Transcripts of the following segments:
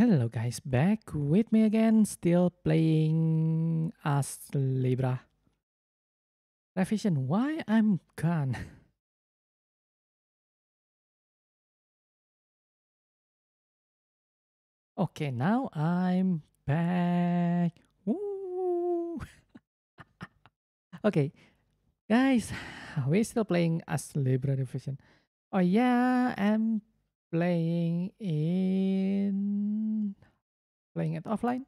Hello guys, back with me again, still playing as Libra. Revision, why I'm gone? okay, now I'm back. Okay, guys, we're still playing as Libra Revision. Oh yeah, I'm playing in playing it offline?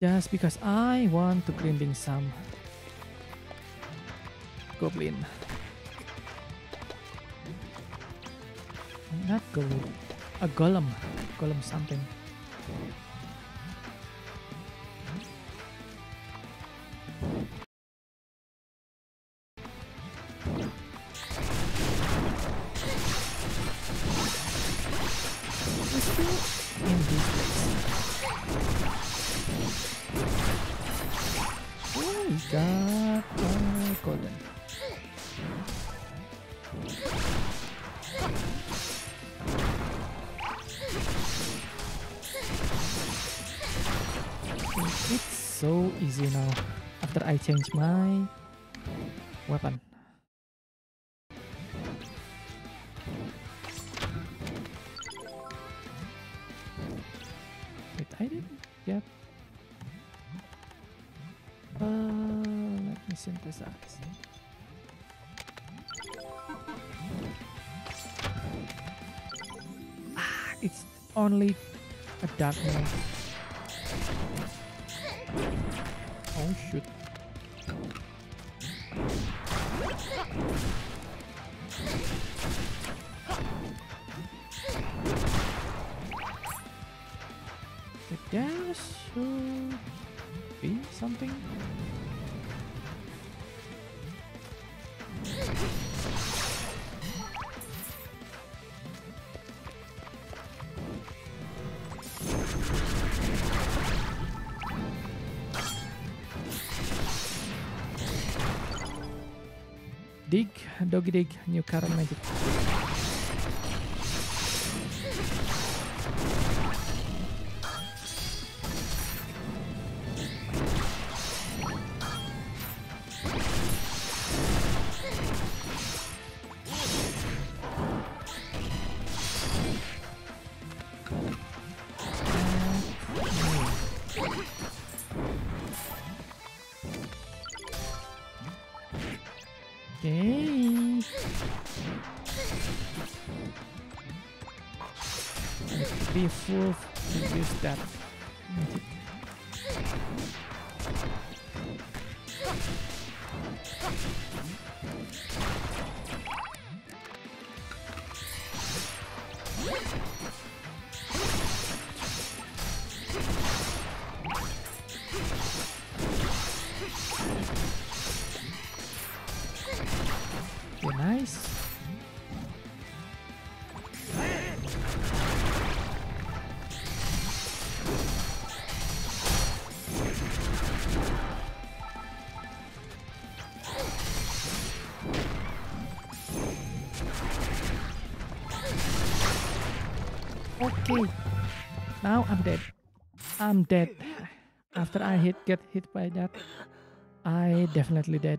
Just because I want to grinding some goblin. Not goblin a golem golem something easy now after I change my weapon. Synthesize. Ah, it's only a dark. Oh shoot. Dig, doggy dig, new card magic. I'm dead. After I hit get hit by that, I definitely dead.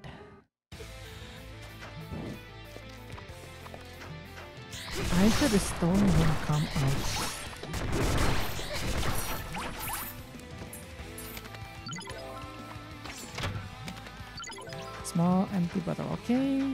I thought the stone won't come out. Small empty bottle, okay.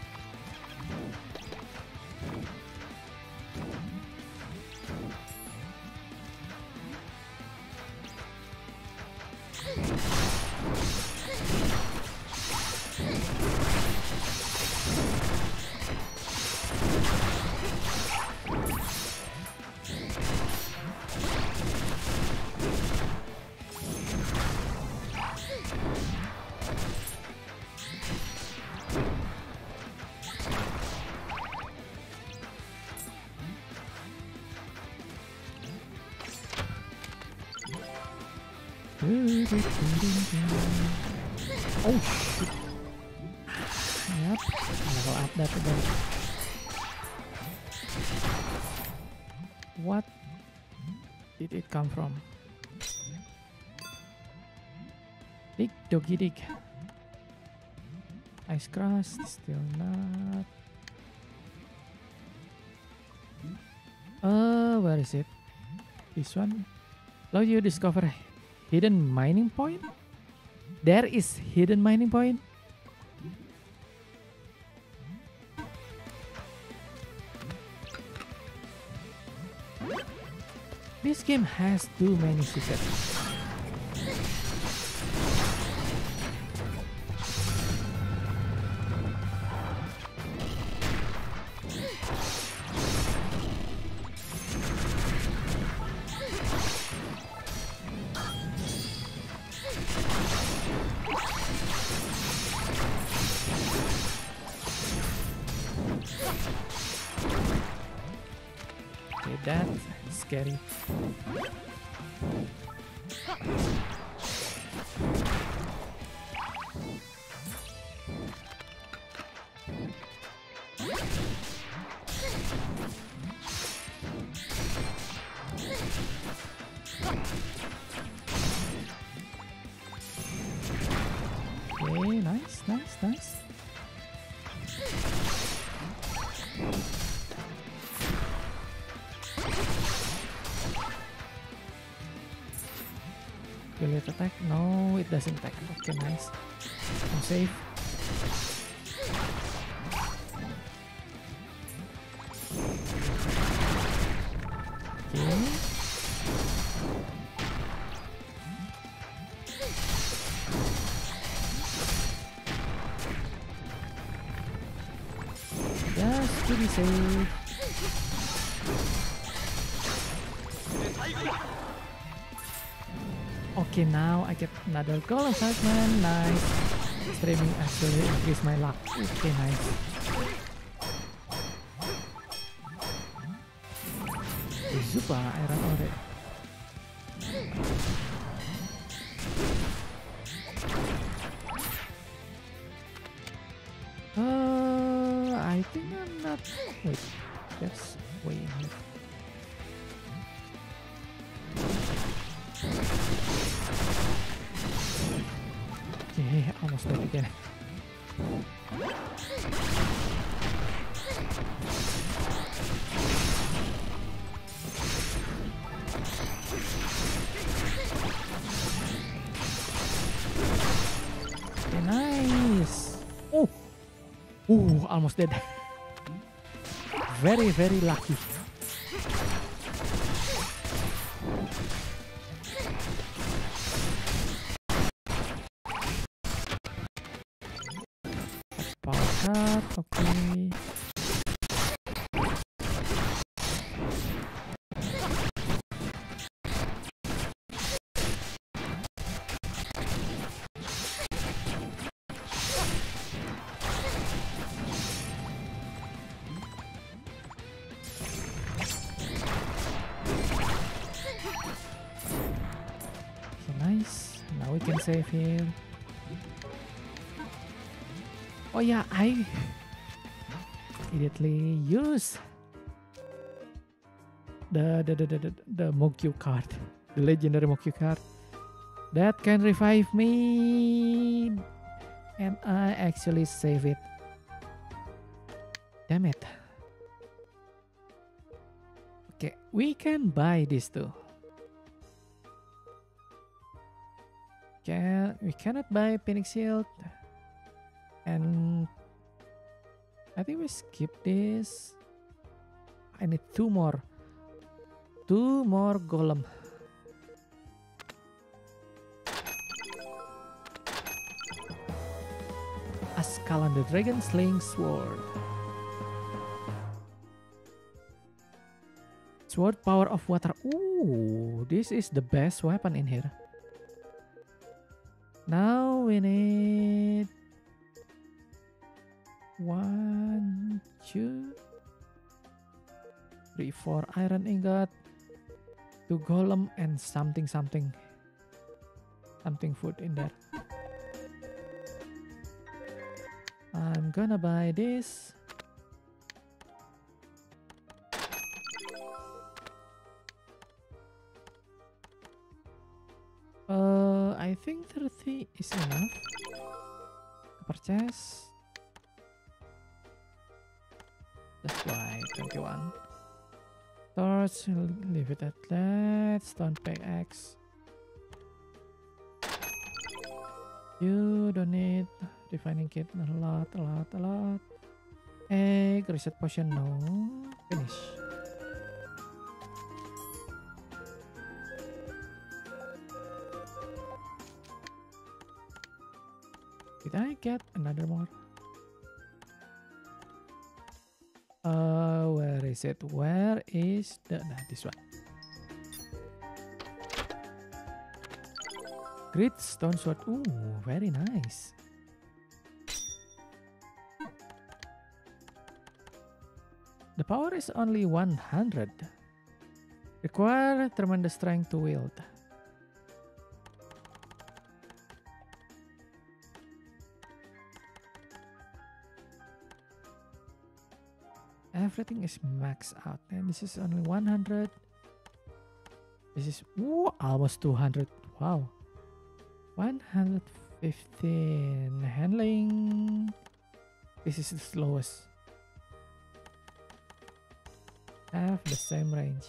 Dig. Ice crust, still not. Uh, where is it? This one. Now you discover hidden mining point? There is hidden mining point? This game has too many secrets. No, it doesn't attack. Okay, nice. I'm safe. Another goal assignment. Nice. Streaming actually increase my luck. Okay, nice. Super iron ore. Almost dead. Very, very lucky. Here. Oh yeah, I immediately use the the the the, the, the Mogyu card, the legendary Mogyu card that can revive me, and I actually save it. Damn it. Okay, we can buy this too. Can we cannot buy Phoenix Shield. And I think we skip this. I need two more. Two more golem. Askalan the Dragon Slaying Sword. Sword Power of Water. Ooh, this is the best weapon in here. Now we need one, two, three, four iron ingot, two golem, and something, something, something food in there. I'm gonna buy this. Think 30 is enough. Purchase. That's why 21. Torch, leave it at that. Stone pickaxe. You don't need refining kit a lot, a lot, a lot. Egg, reset potion, no. Finish. Did I get another more? Uh, where is it? Where is the, nah, this one. Great stone sword. Ooh, very nice. The power is only 100. Require tremendous strength to wield. Everything is maxed out and this is only 100. This is ooh, almost 200. Wow. 115 handling. This is the slowest. Have the same range.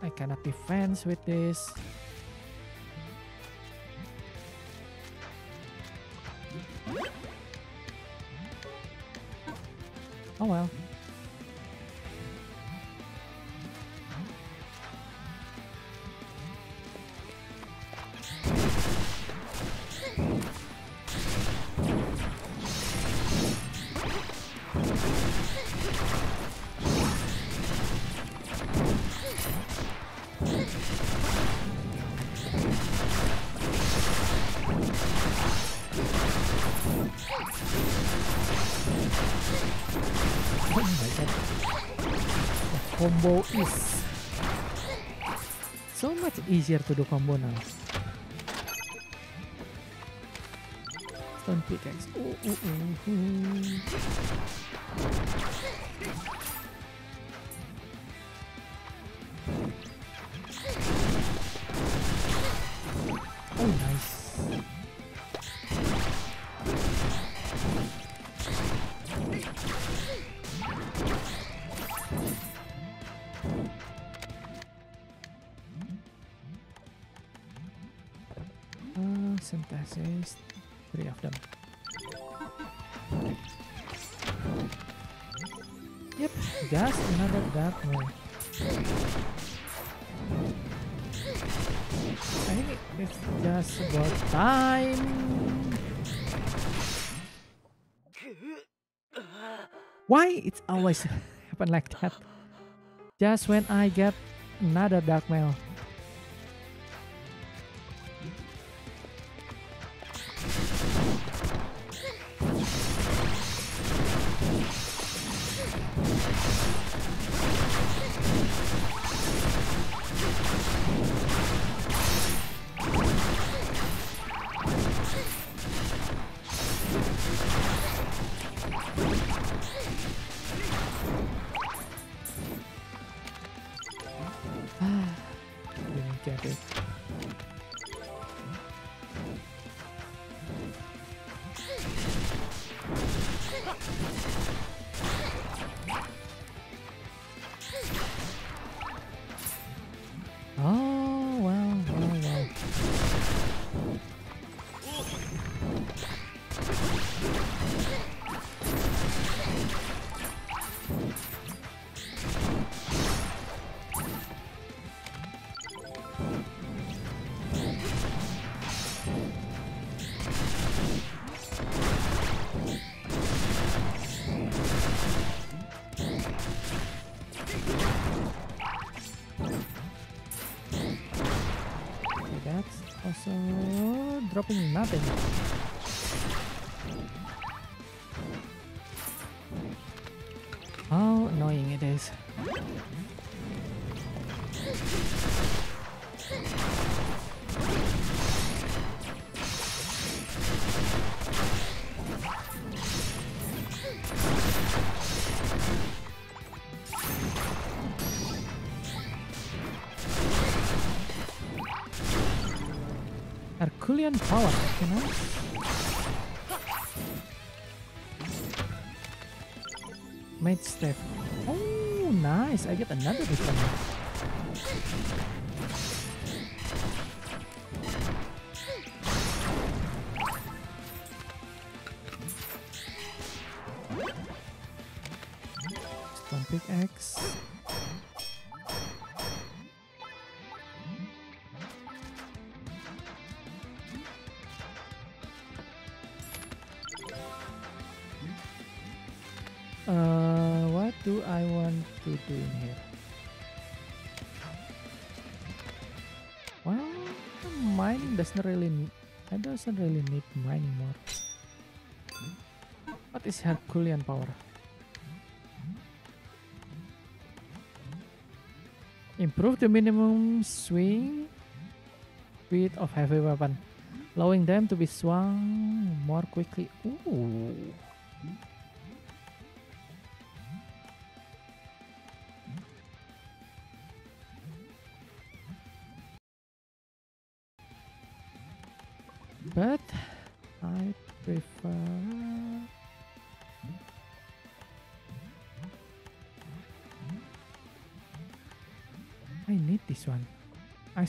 I cannot defense with this. Oh well. Combo is so much easier to do combo now. Stone pickaxe. Ooh, ooh, ooh, Why it's always happen like that? Just when I get another dark mail. 你妈的 Herculean power, you know? Doesn't really. I doesn't really need mining more. What is Herculean power? Improve the minimum swing speed of heavy weapon, allowing them to be swung more quickly. Ooh.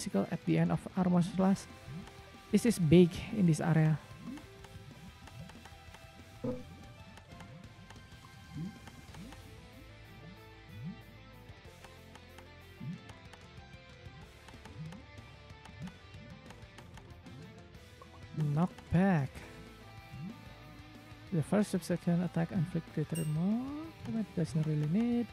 Icicle at the end of armor slash this is big in this area Knockback. The first subsection attack inflict greater more. That doesn't really need.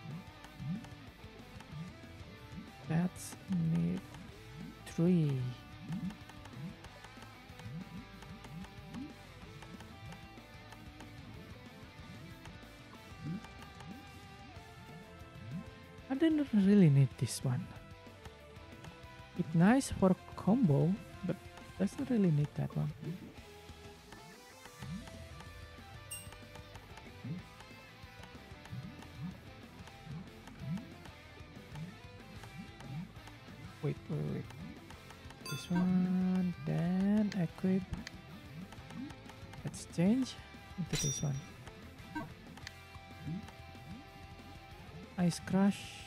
This one. It's nice for combo, but doesn't really need that one. Wait, wait, wait. This one, then equip. Let's change into this one. Ice Crush.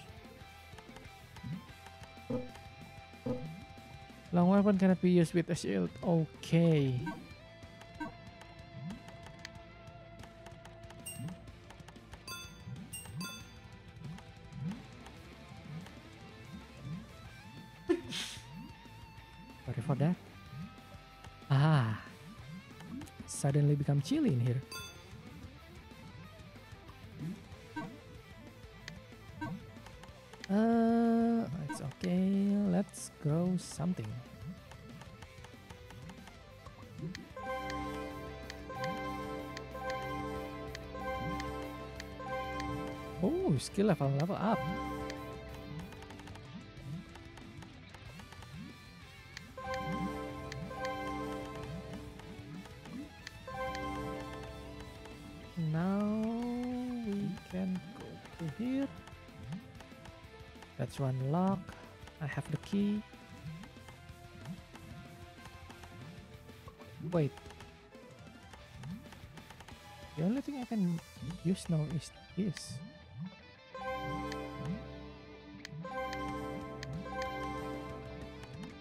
Long weapon cannot be used with a shield. Okay. Sorry for that. Ah. Suddenly become chilly in here. Oh, skill level level up. Now we can go to here. That's one lock. I have the key. Now is this.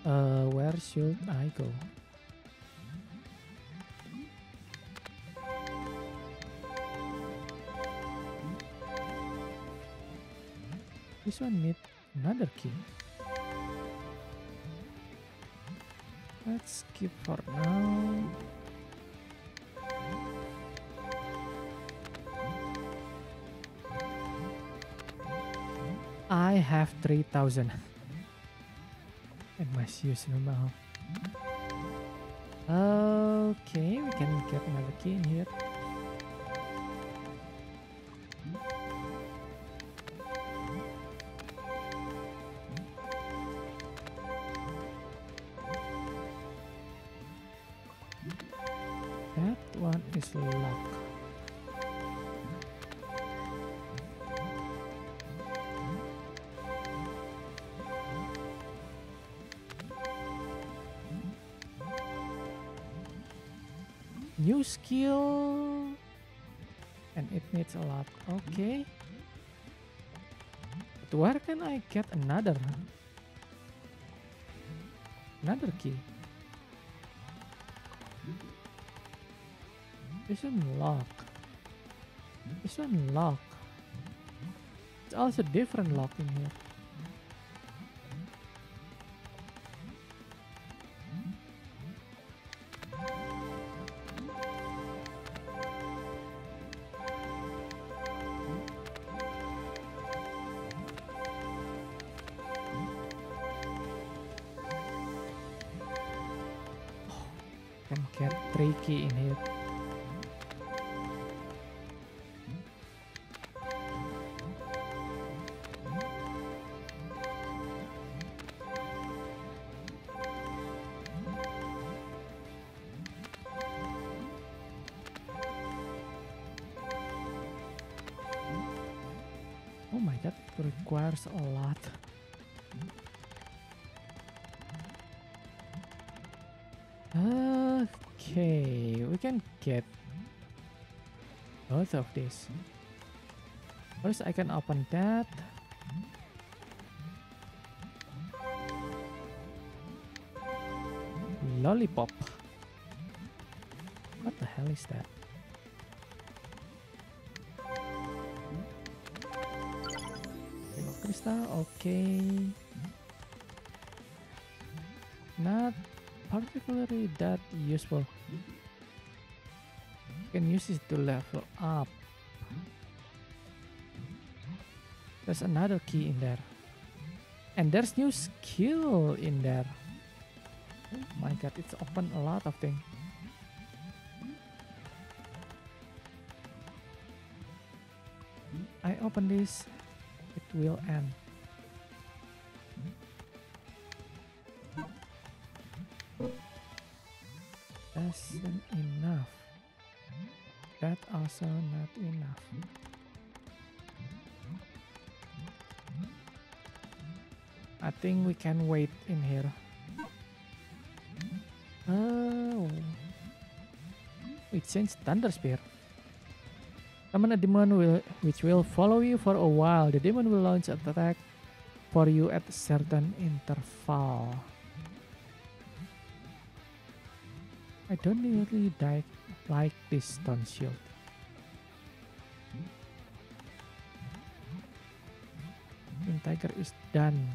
Uh, where should I go? This one need another key. Let's skip for now. Have 3000. I must use normal. Okay, we can get another key in here. Skill and it needs a lot. Okay. But where can I get another? Another key. This one lock. This one lock. It's also different lock in here. Requires a lot. Okay, we can get both of these. First, I can open that. Lollipop. What the hell is that? Okay. Not particularly that useful. You can use it to level up. There's another key in there. And there's new skill in there. Oh my god, it's open a lot of things. I open this, will end. Isn't enough. That also not enough. I think we can wait in here. Oh. We changed Thunder Spear. Summon a demon will, which will follow you for a while. The demon will launch an attack for you at a certain interval. I don't really like, like this stone shield. Tiger is done.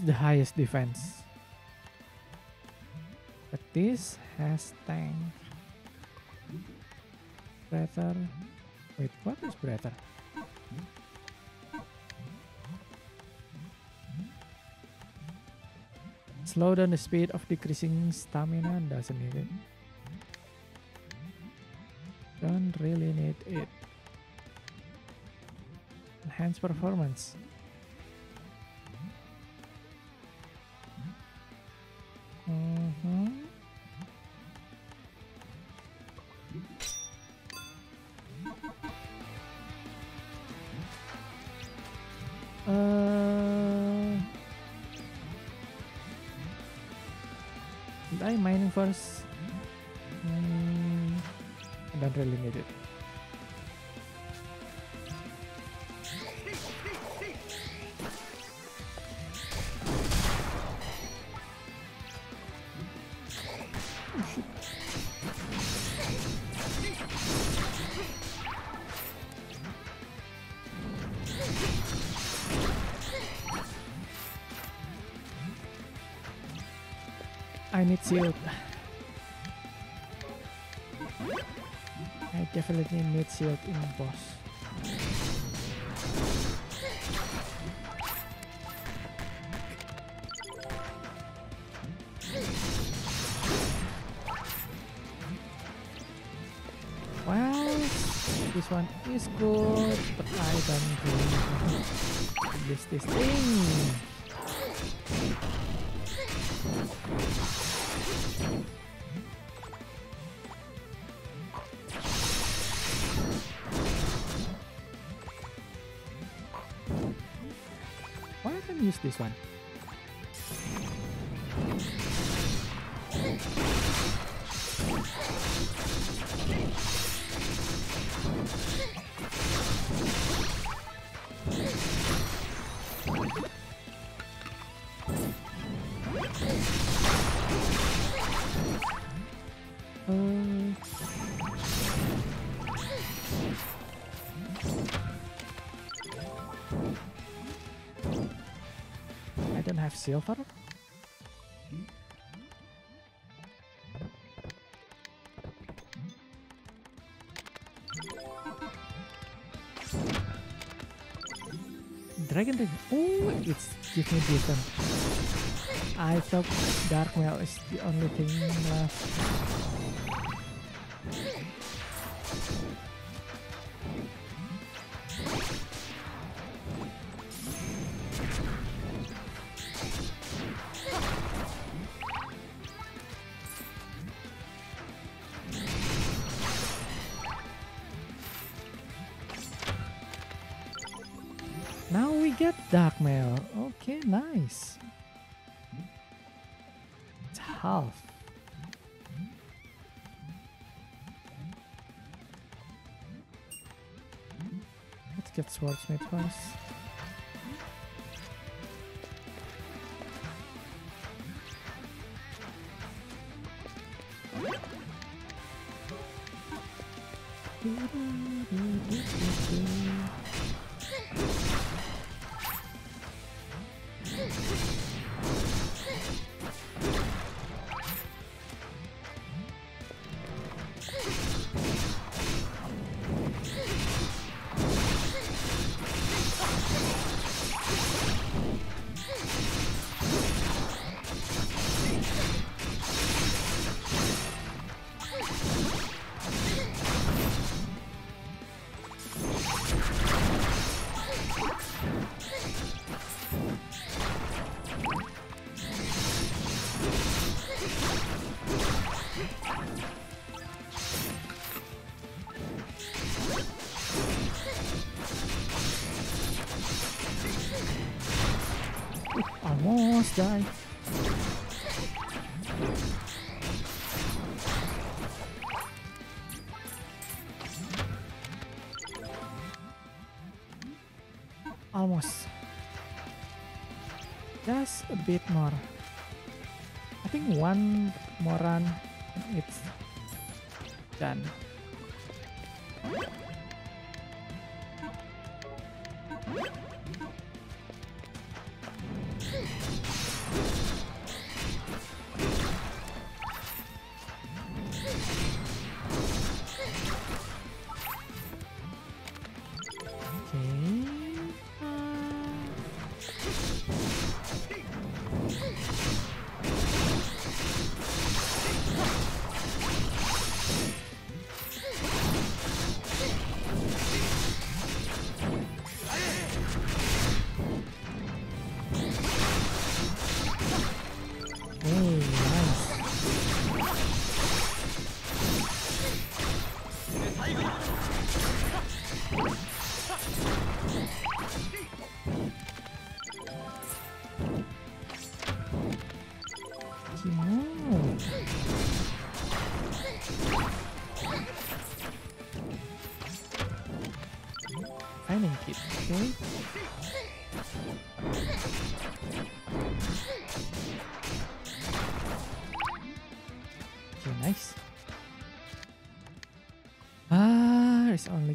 Is the highest defense. But this has tank. Breather. Wait, what is Breather? Slow down the speed of decreasing stamina, doesn't need it. Don't really need it. Enhance performance. First? Hmm, I don't really need it. Definitely need shield in boss. This one is good, but I don't really this thing. This one. Silver. Dragon Dragon. Oh, it's give me different. I thought Dark Mail is the only thing left. Half. Let's get Swordsmith first.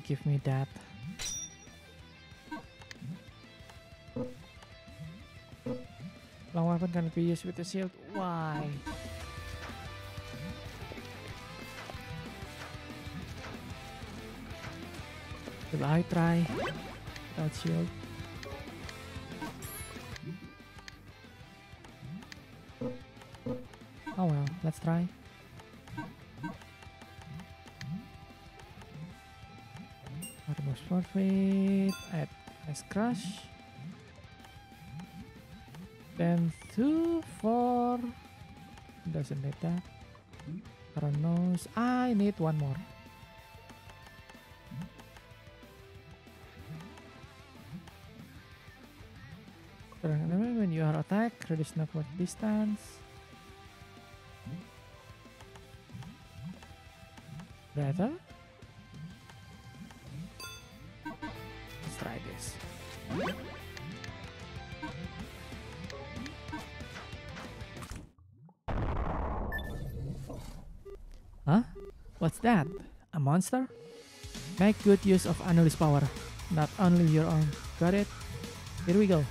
Give me that. Long weapon cannot be used with the shield. Why? Will I try without shield? Oh well, let's try. Forfeit, add ice crush. Then two, four. Doesn't need that. Chronos. I need one more. Serangan apa? your attack, reduce knockback distance. Monster? Make good use of Anulis power, not only your own. Got it? Here we go.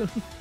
Actually.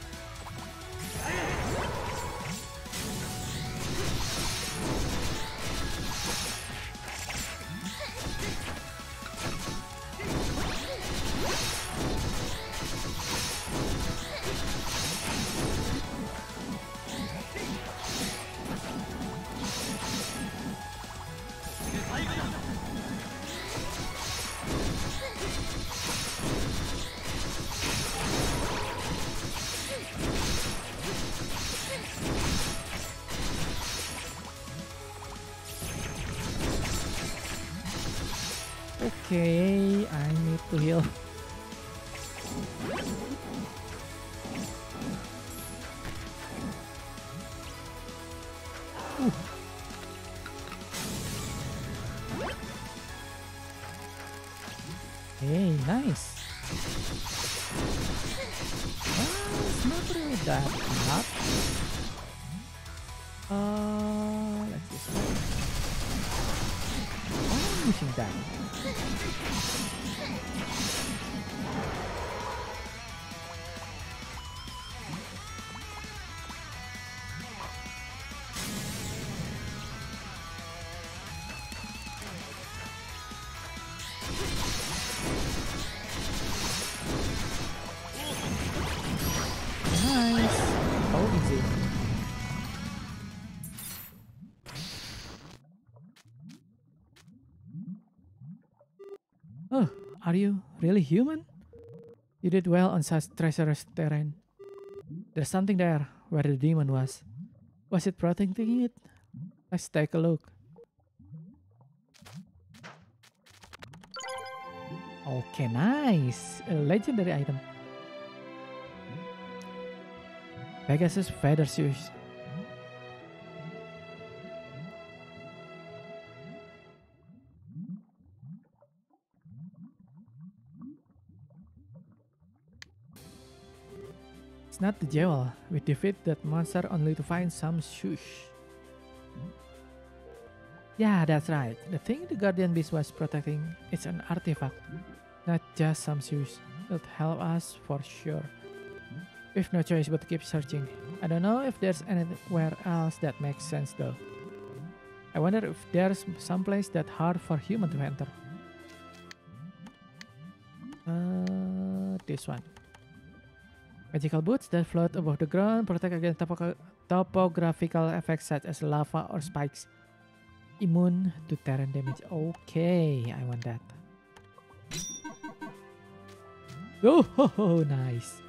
Hey, nice. Ah, it's not really that hot. Uh, let's just. I'm using that. Are you really human? You did well on such treacherous terrain. There's something there where the demon was. Was it protecting it? Let's take a look. Okay, nice. A legendary item. Pegasus feather shoes. Not the jewel. We defeat that monster only to find some shoes. Yeah, that's right. The thing the Guardian Beast was protecting is an artifact, not just some shoes. It'll help us for sure. We've no choice but to keep searching. I don't know if there's anywhere else that makes sense though. I wonder if there's some place that hard for human to enter. Uh, this one. Magical boots that float above the ground protect against topo- topographical effects such as lava or spikes. Immune to terrain damage. Okay, I want that. Oh, ho, ho, nice.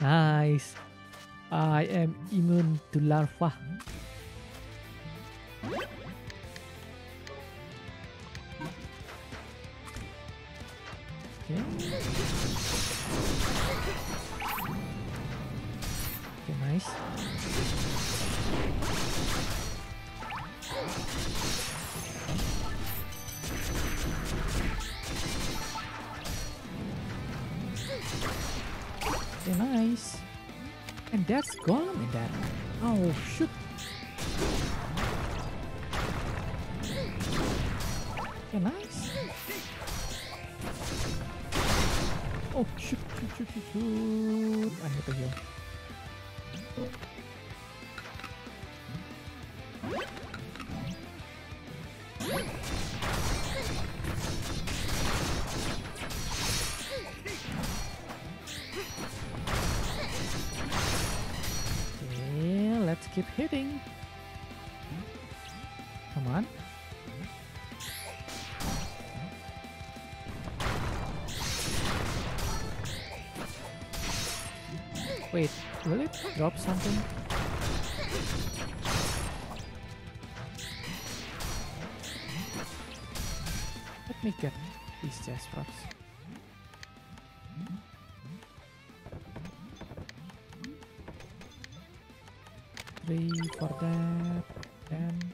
Nice. I am immune to larva. Okay. Nice. Say nice. And that's gone in that. Oh, shoot. Okay, nice. Oh, shoot, shoot, shoot, shoot, shoot. I have to heal. Okay, let's keep hitting. Will it drop something? Let me get these chest props. Three for that, and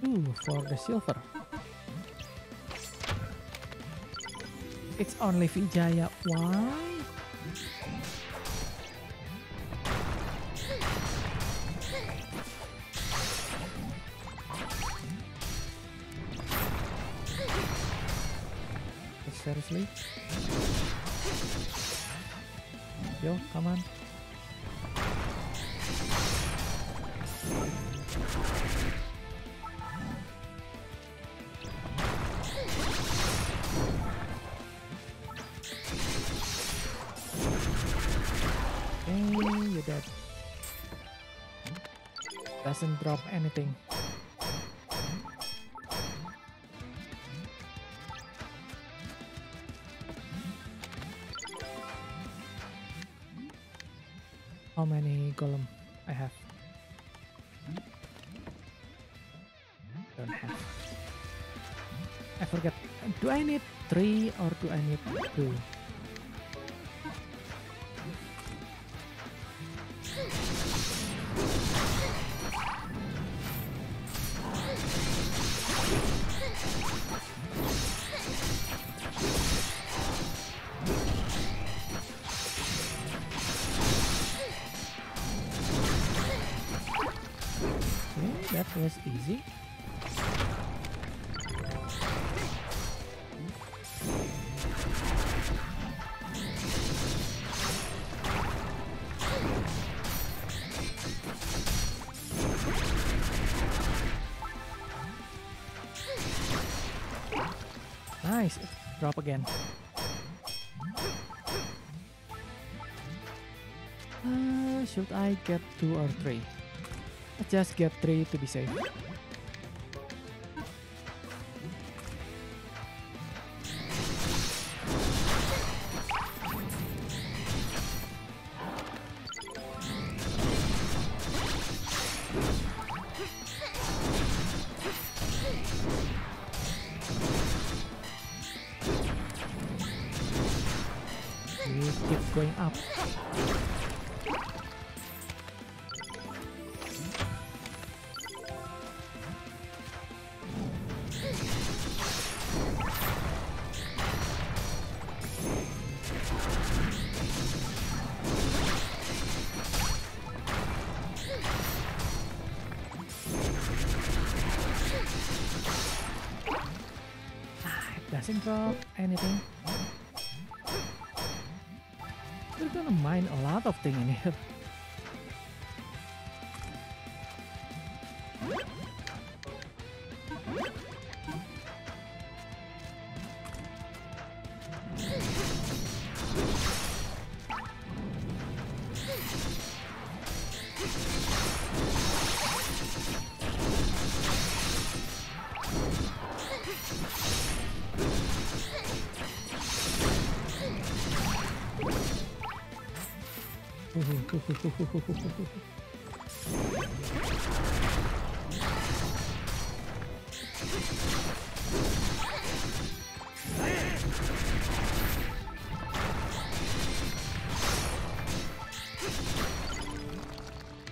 two for the silver. It's only Vijaya. Why? Yo, Nice, drop again. Uh, should I get two or three? Let's just get three to be safe.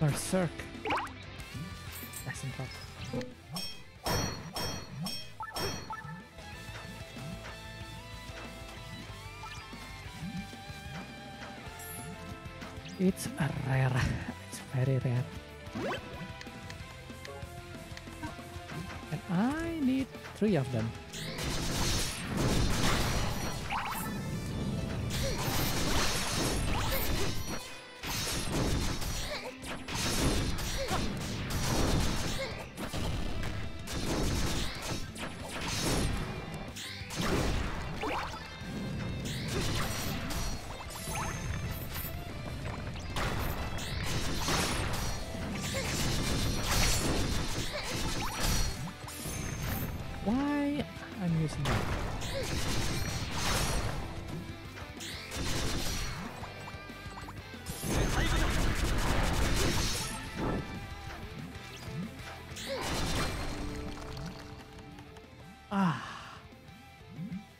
Berserk. Doesn't drop. It's rare. It's very rare. And I need three of them.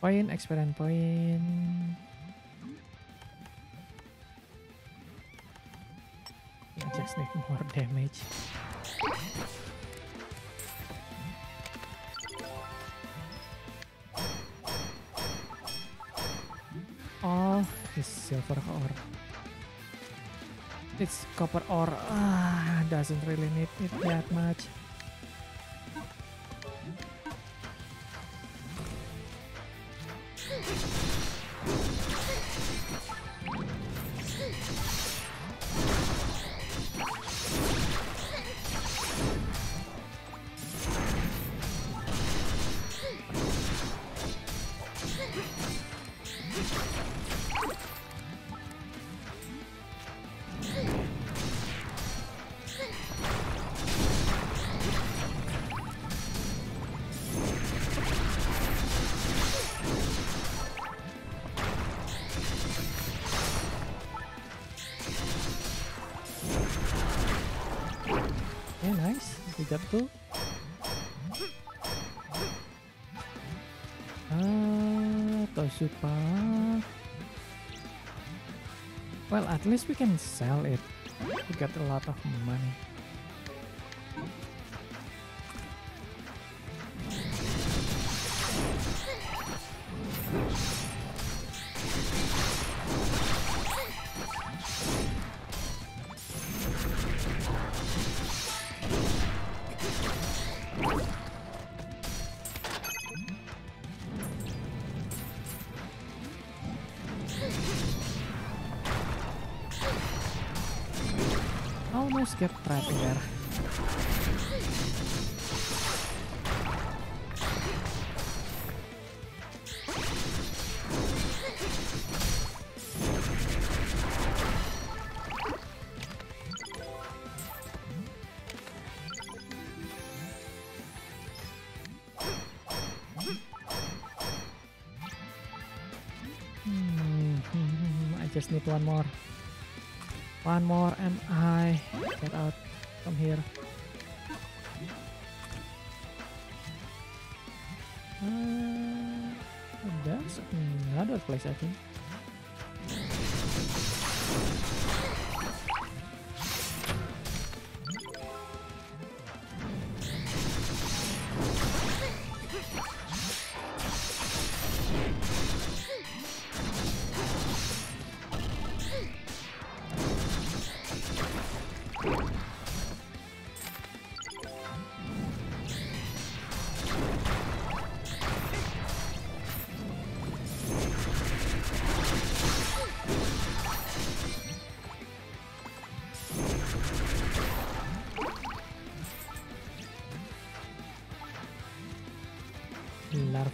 Point, experience point. I just need more damage. Oh, this silver ore. It's copper ore. Ah, doesn't really need it that much. Well, at least we can sell it. We got a lot of money. Just need one more. One more and I get out from here. Uh, that's another place I think.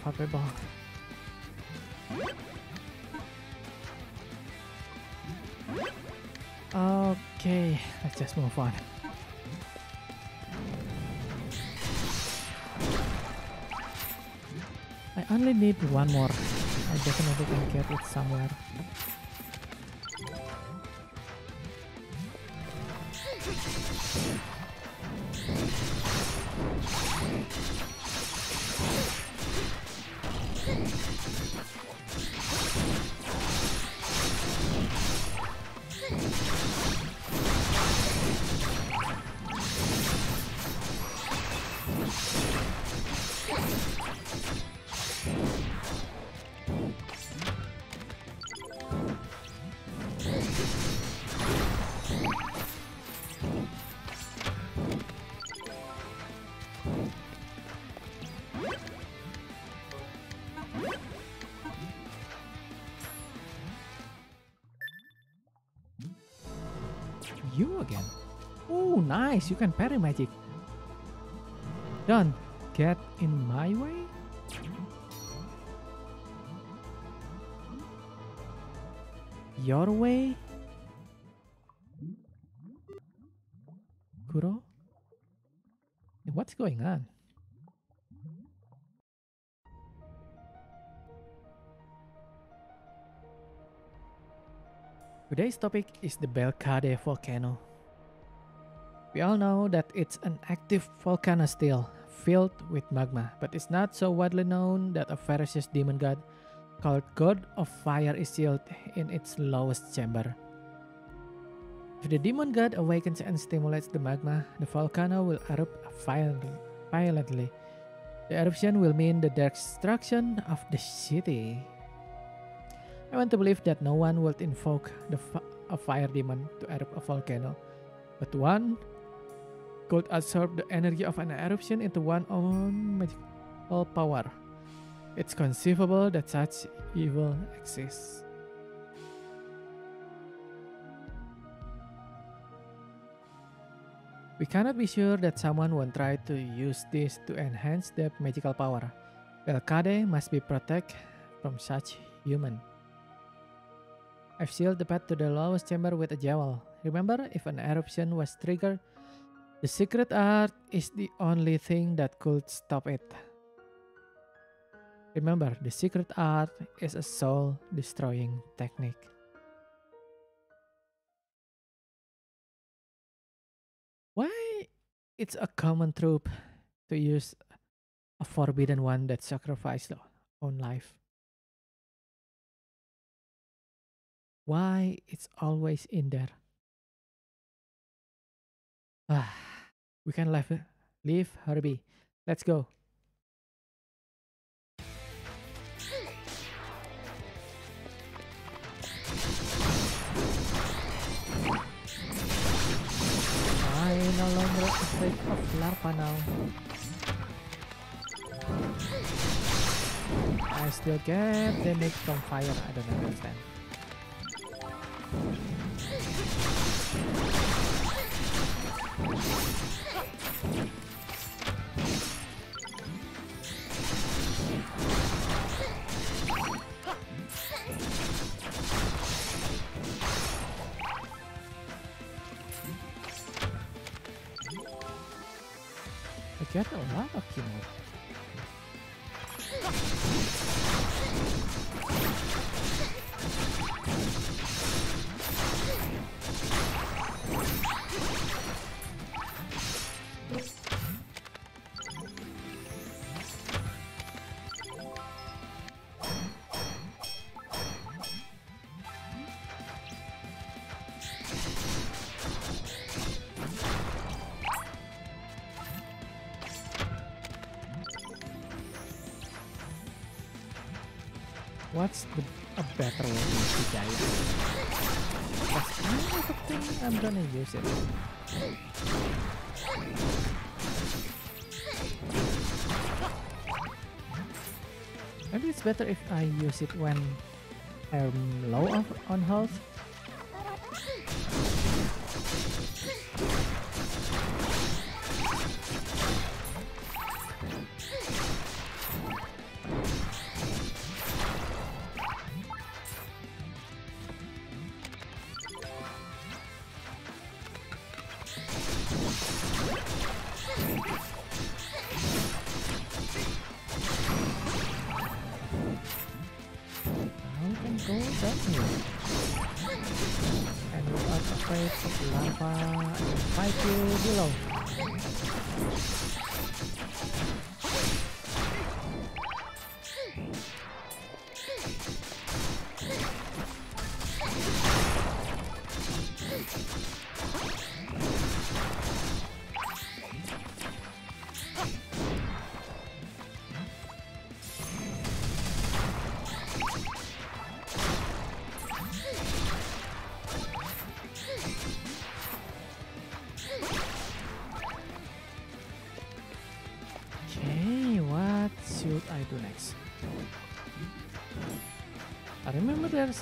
Larva people. Okay, let's just move on. I only need one more. I definitely can get it somewhere. Magic. Don't get in my way. Your way? Kuro? What's going on? Today's topic is the Belkade volcano. We all know that it's an active volcano still, filled with magma, but it's not so widely known that a ferocious demon god called God of Fire is sealed in its lowest chamber. If the demon god awakens and stimulates the magma, the volcano will erupt violently. The eruption will mean the destruction of the city. I want to believe that no one would invoke the a fire demon to erupt a volcano, but one could absorb the energy of an eruption into one own magical power. It's conceivable that such evil exists. We cannot be sure that someone won't try to use this to enhance their magical power. Belkade must be protected from such human. I've sealed the path to the lowest chamber with a jewel. Remember, if an eruption was triggered, the secret art is the only thing that could stop it. Remember, the secret art is a soul destroying technique. Why it's a common trope to use a forbidden one that sacrifices sacrificed own life? Why it's always in there? Ah, we can leave, leave Herbie. Let's go. I no longer afraid of lava now. I still get damage from fire, I don't understand. I get a lot of kills. What's gonna use it. Maybe it's better if I use it when I'm low on health.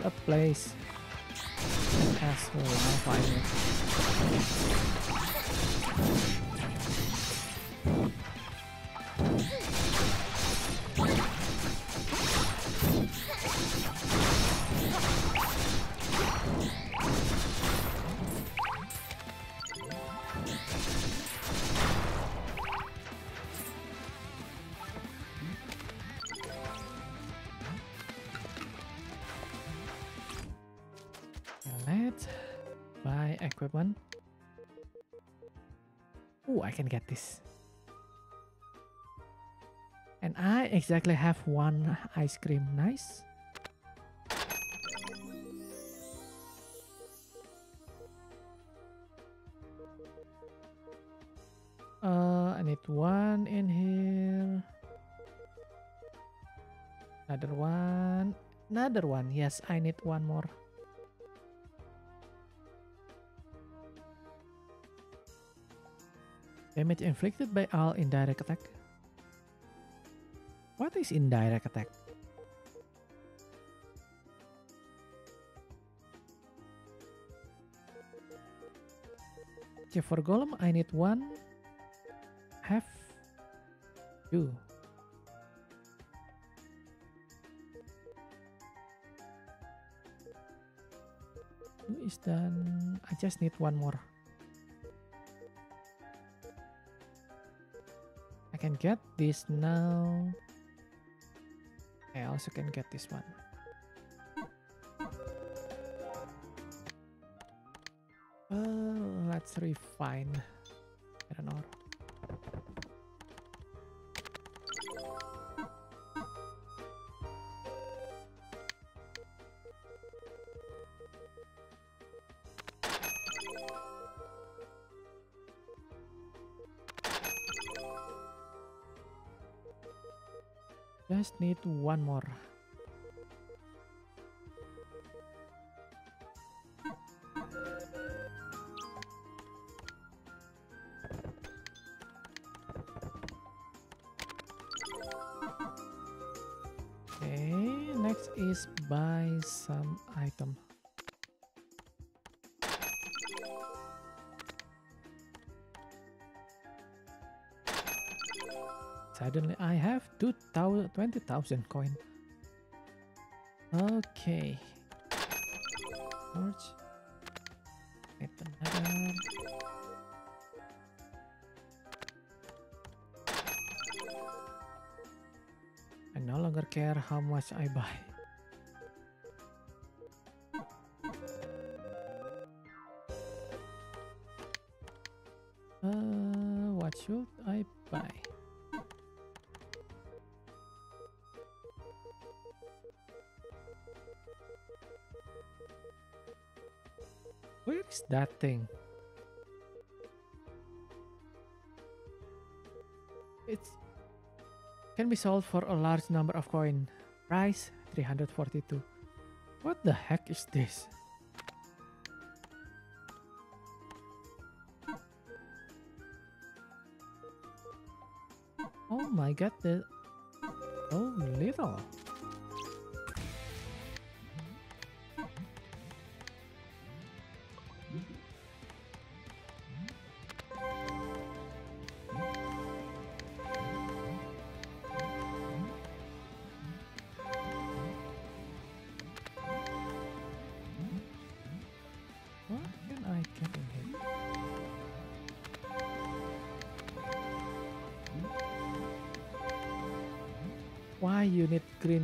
A place exactly have one ice cream. Nice. Uh, I need one in here. Another one. Another one. Yes, I need one more. Damage inflicted by all indirect attack. What is indirect attack? Okay, for golem I need one. Have two. Two is done. I just need one more. I can get this now. I also can get this one. Uh, let's refine iron ore. One more. Okay, next is buy some item. Suddenly I have 2000 20,000 coin. Okay. Torch. Get. I no longer care how much I buy. That thing? It's can be sold for a large number of coin. Price 342. What the heck is this? Oh my god, the oh little.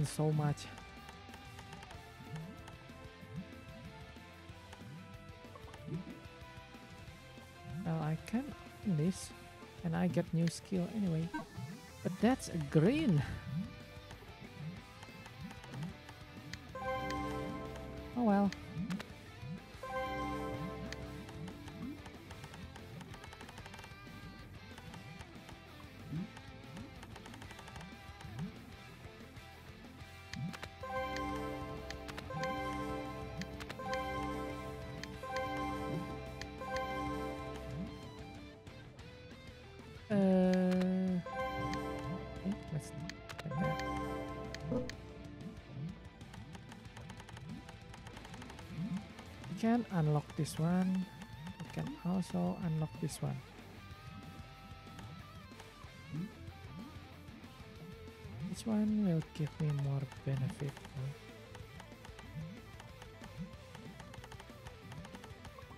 So much? Well, I can this and I get new skill anyway. But that's a green. Can unlock this one. We can also unlock this one. Which one will give me more benefit?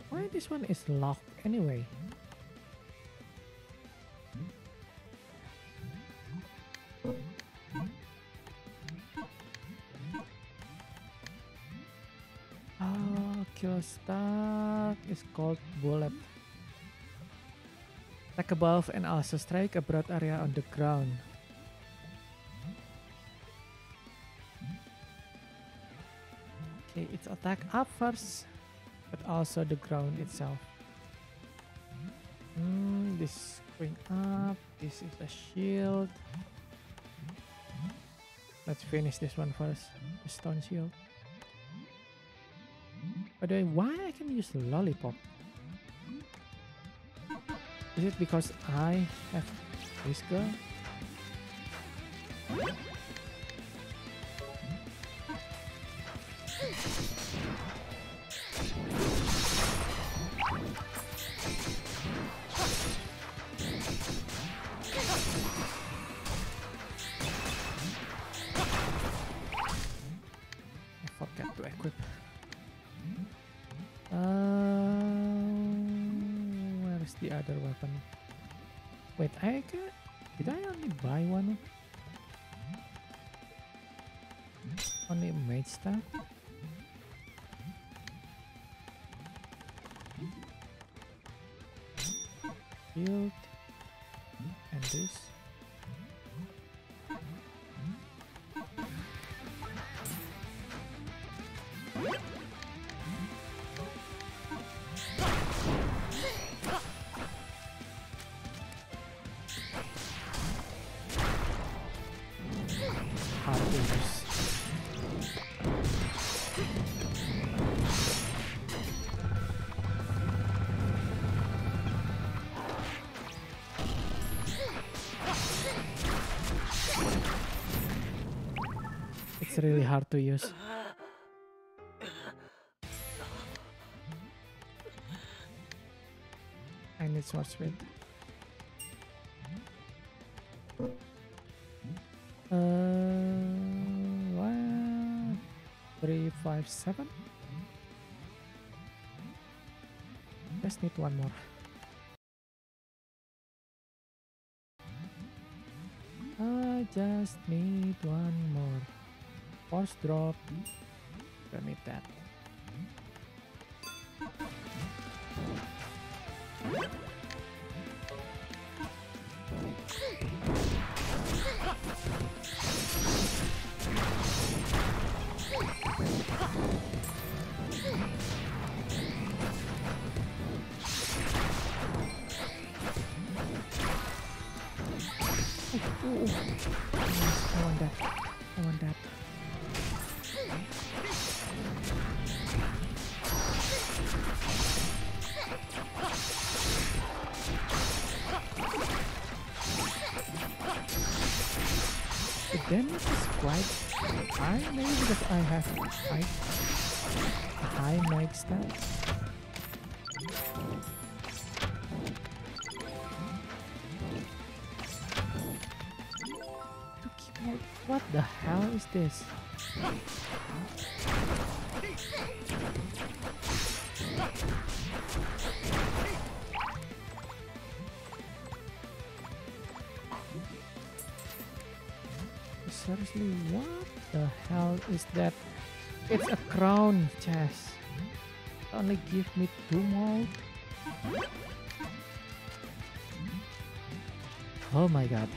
Why this one is locked anyway? Is called bullet. Attack above and also strike a broad area on the ground. Okay, it's attack up first, but also the ground itself. Hmm, this going up. This is a shield. Let's finish this one first. The stone shield. Why I can use lollipop? Is it because I have this girl? Hard to use. I need sword speed. Uh, one, three, five, seven. Just need one more. I just need one more. Force drop. Don't need that. Ooh, ooh. Yes, I want that. I want that. The damage is quite high, maybe because I have high, high mic stats. What the hell is this? Is that? It's a crown chest. Only give me two more. Oh my god.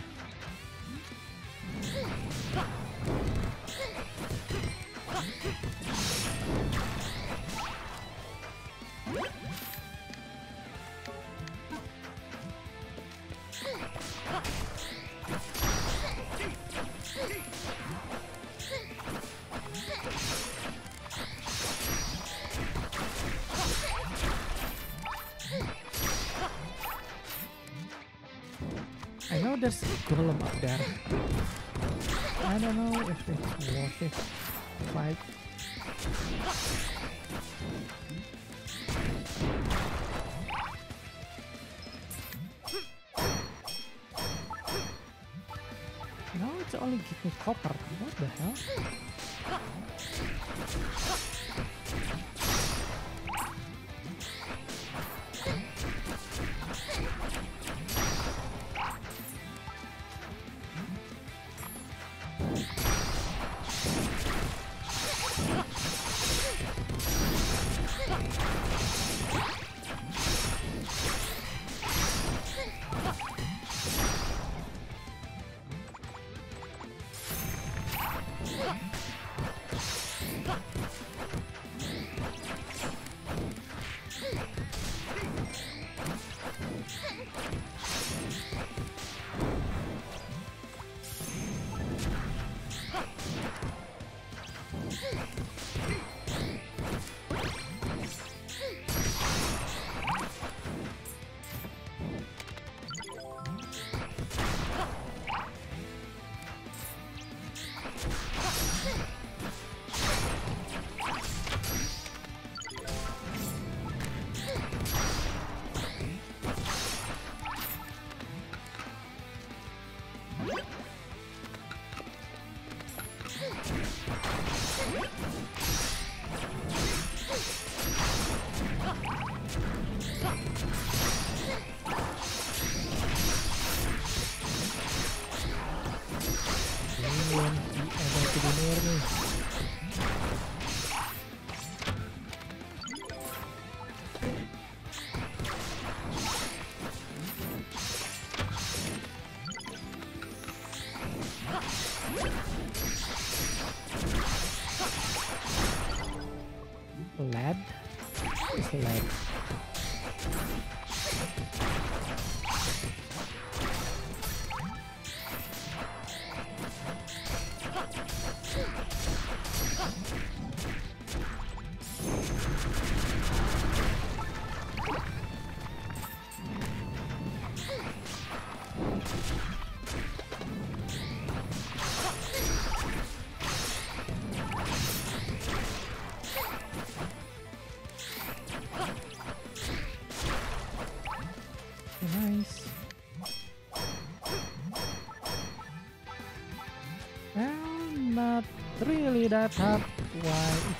That hard. Why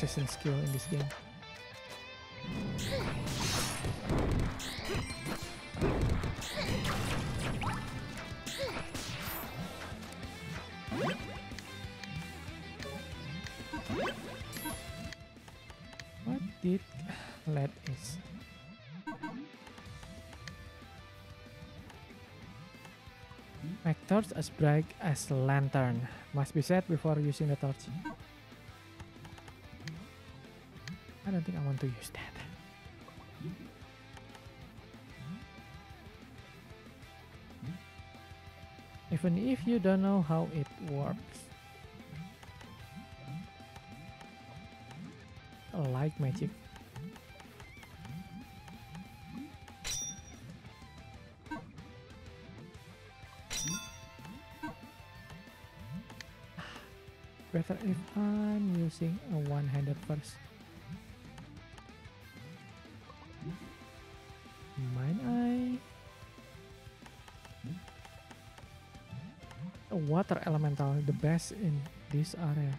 possession skill in this game. What did lead is? Make torch as bright as lantern. Must be set before using the torch. Don't that. Even if you don't know how it works. Like magic. Better if I'm using a one-handed first. Water elemental the best in this area.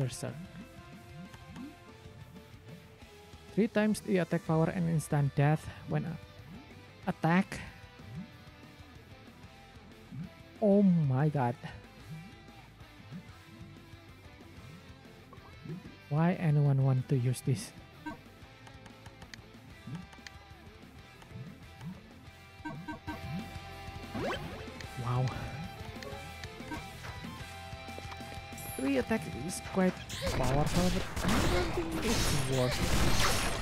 Berserk? Three times the attack power and instant death when attack. Oh my god. Why anyone want to use this? Attack is quite powerful, but I don't think it's worth it.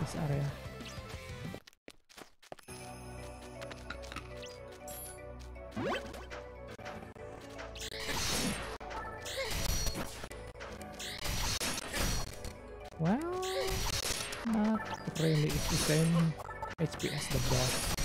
This area. Well, not really. It's the same HP as the boss.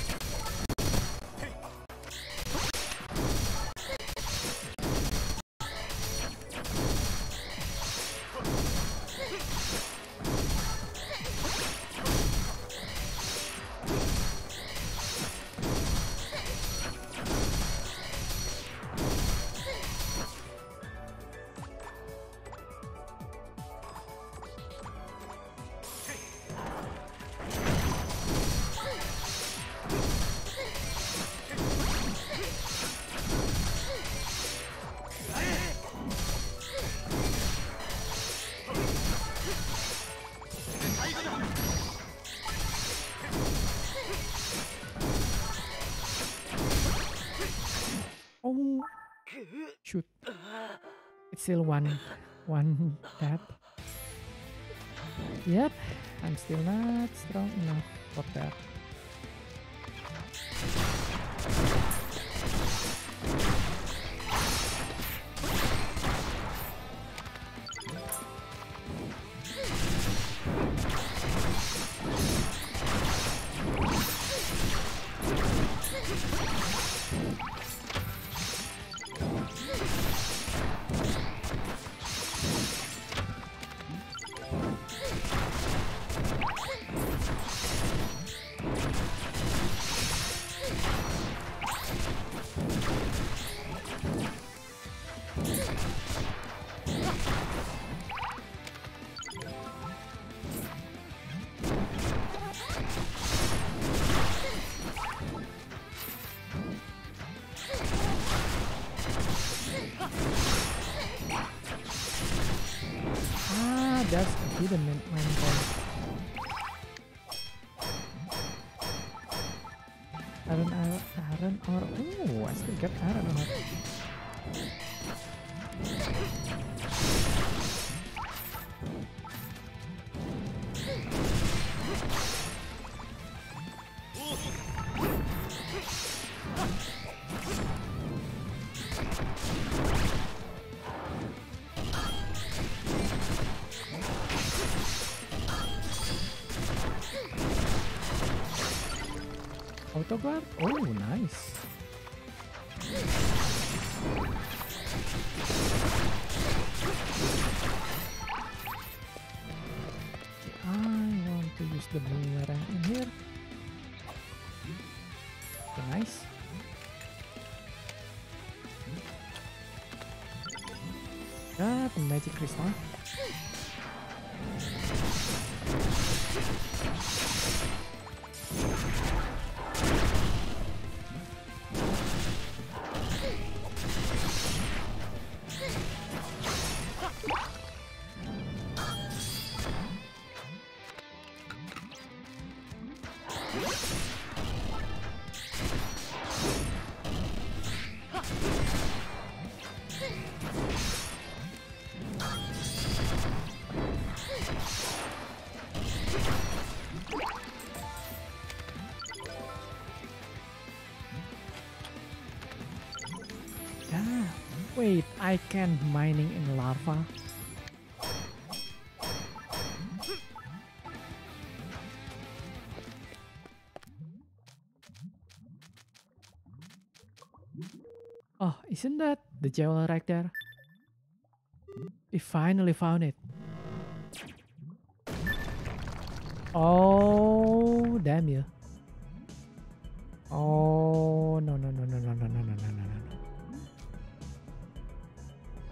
Still one, one tap. Yep, I'm still not strong enough for that. Auto? Oh, Ah, wait, I can mining in lava. Oh, isn't that the jewel right there? We finally found it. Oh, damn you. Oh, no, no, no, no, no, no, no, no, no, no, no.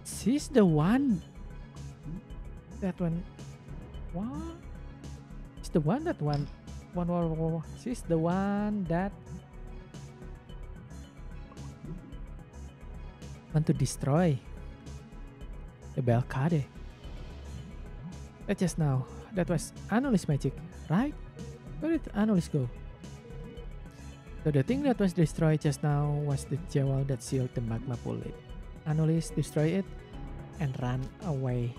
She's the one. That one. What? She's the one that one. One, one, one, one. She's the one that want to destroy the Belcade. That just now. That was Anolis magic, right? Where did Anolis ah, go? So the thing that was destroyed just now was the jewel that sealed the magma bullet. Anolis destroyed it and ran away.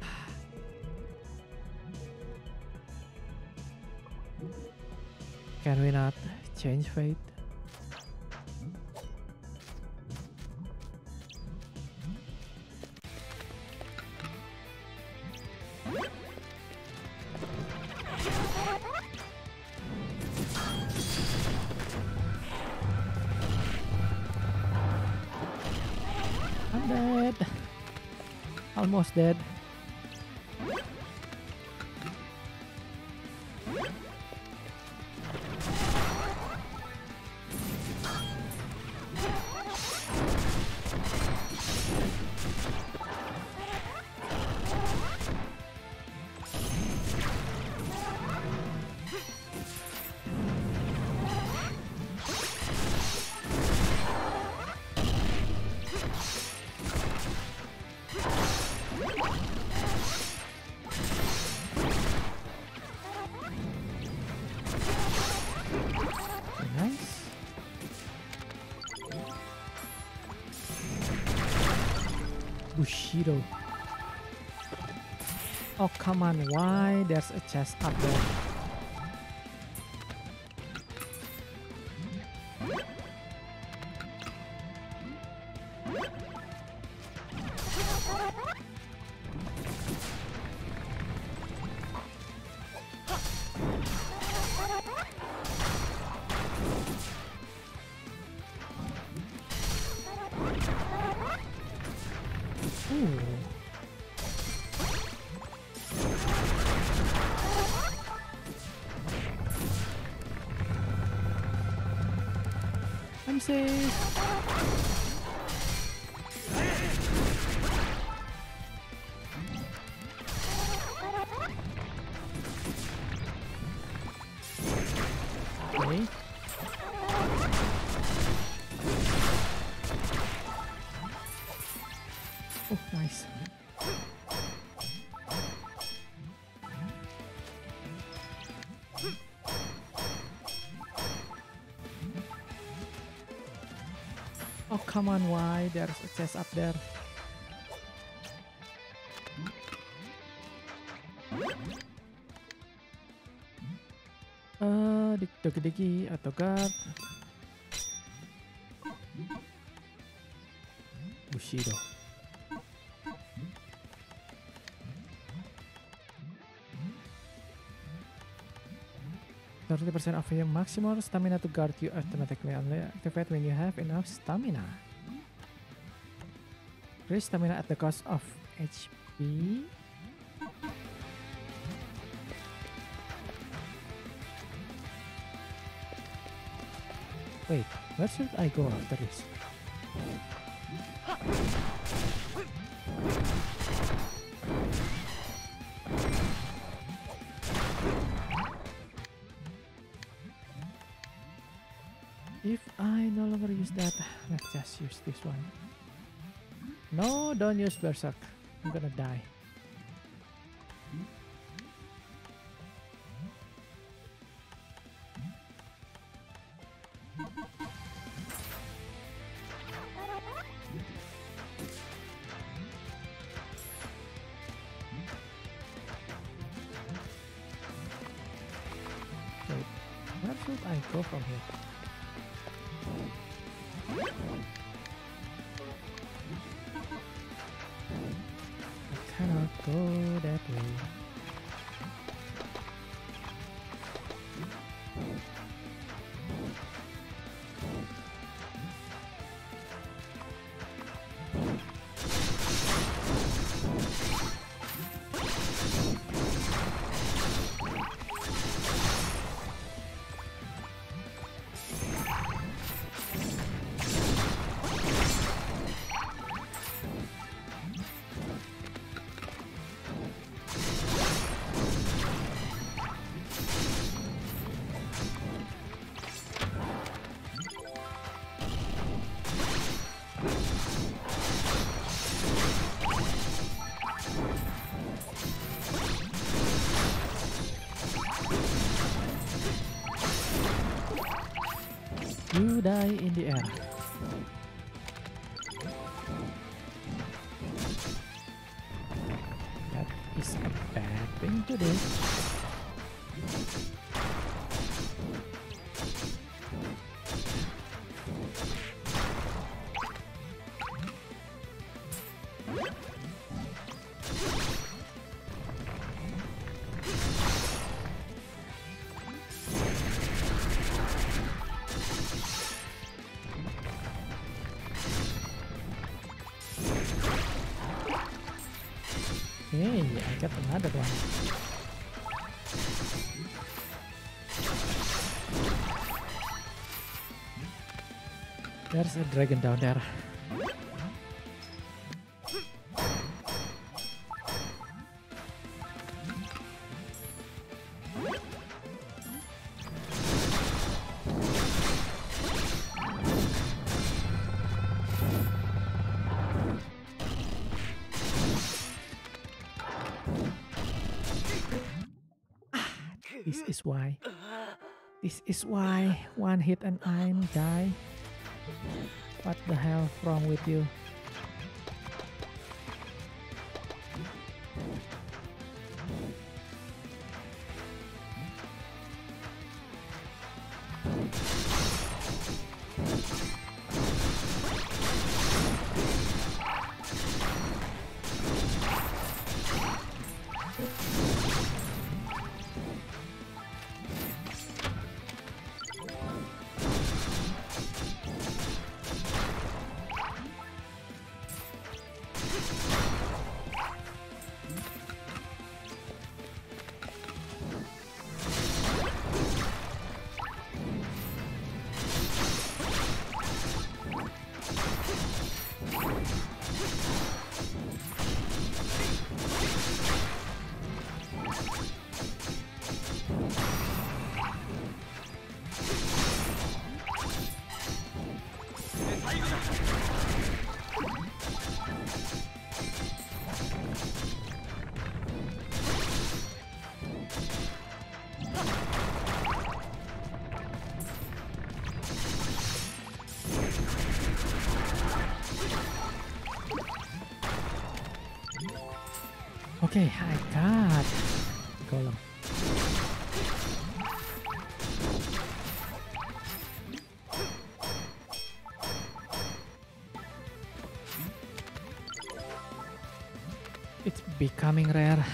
Can we not change fate? Dead. On. Why? There's a chest up there. Come on, why? There's a chest up there. Eh, di atau guard. Bushido. Thirty percent of your maximum stamina to guard you automatically only activate when you have enough stamina. Increase stamina at the cost of HP. Wait, where should I go after this? If I no longer use that, let's just use this one. No, don't use Berserk. I'm gonna die. A dragon down there. This is why. This is why one hit and I'm die. What the hell wrong with you? Becoming rare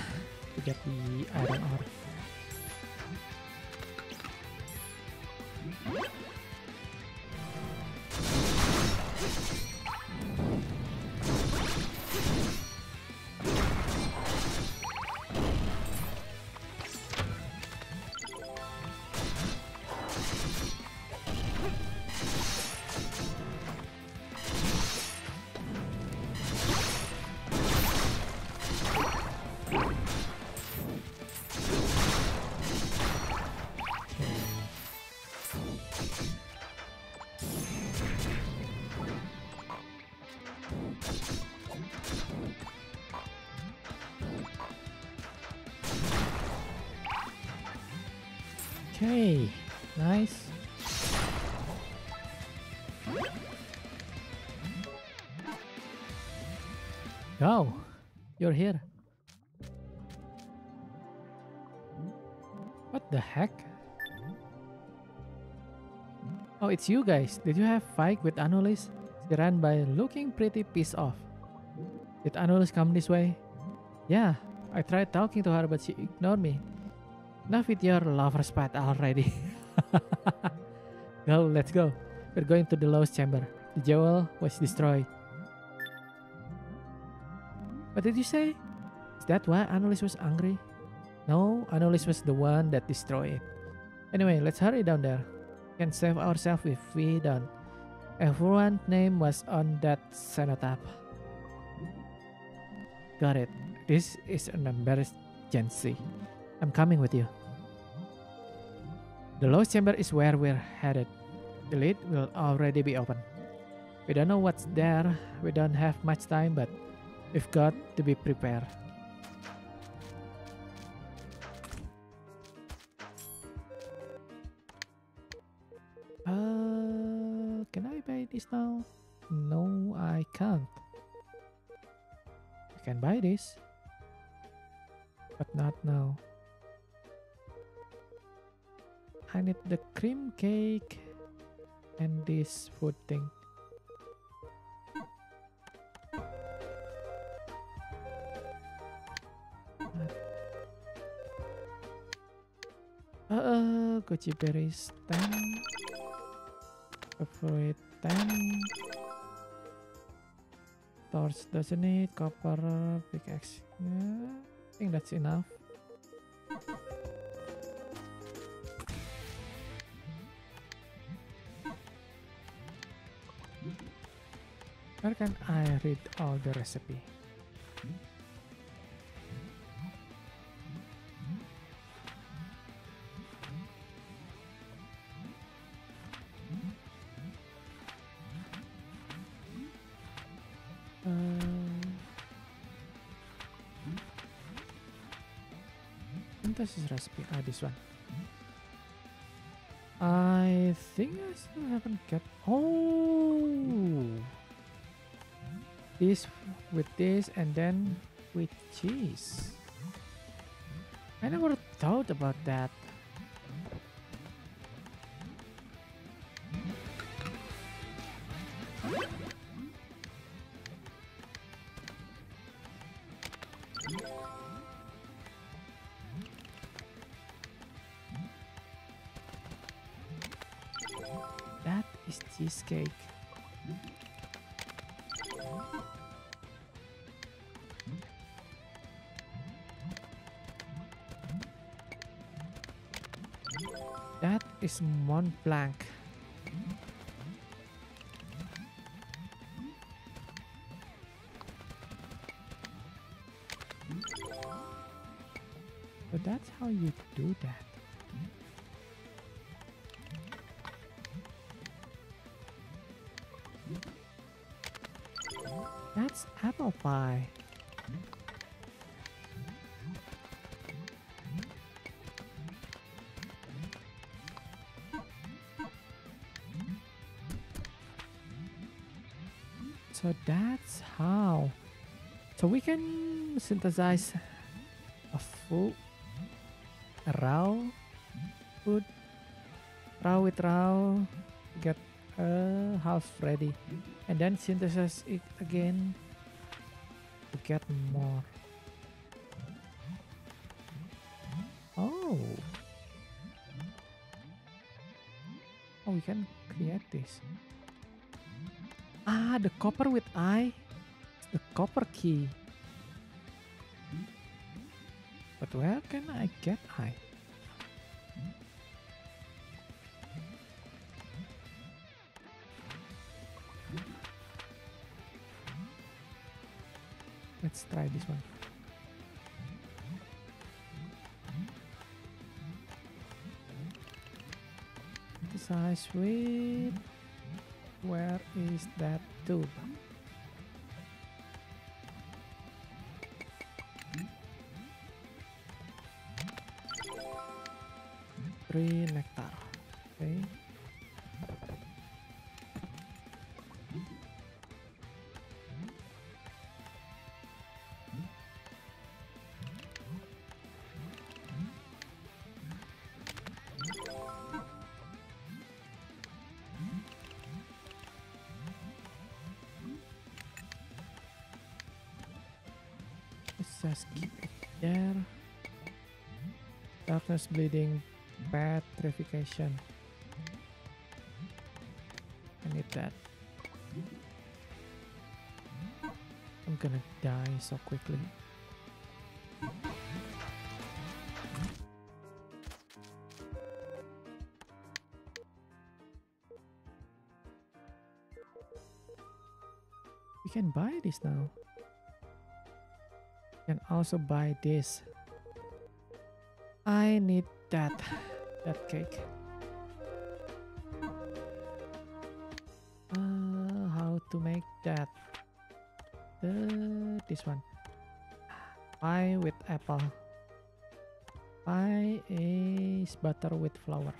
Okay, nice. Go, you're here. What the heck? Oh, it's you guys. Did you have fight with Anulis? She ran by looking pretty pissed off. Did Anulis come this way? Yeah, I tried talking to her but she ignored me. Enough with your lover's pet already. go, let's go. We're going to the lowest chamber. The jewel was destroyed. What did you say? Is that why Anulis was angry? No, Anulis was the one that destroyed it. Anyway, let's hurry down there. We can save ourselves if we don't. Everyone's name was on that cenotaph. Got it. This is an embarrassed emergency. I'm coming with you. The lowest chamber is where we're headed. The lid will already be open. We don't know what's there, we don't have much time, but we've got to be prepared. Uh, can I buy this now? No, I can't. I can buy this, but not now. I need the cream cake and this food thing. Uh, goji berries 10 fruit 10 torch doesn't need copper pickaxe. Yeah, I think that's enough Where can I read all the recipe? Uh, synthesis recipe. Ah, this one. I think I still haven't get. Oh, this with this and then with cheese. I never thought about that. Is Mont Blanc. So that's how you do that. That's apple pie. So that's how. So we can synthesize a full raw food, raw with raw, get a half ready, and then synthesize it again to get copper with I? The copper key. But where can I get I? Let's try this one. Synthesize with where is that tube? Three It there. Darkness bleeding, petrification. I need that. I'm gonna die so quickly. We can buy this now. Also buy this. I need that. That cake. Uh, how to make that? Uh, this one. Pie with apple. Pie is butter with flour.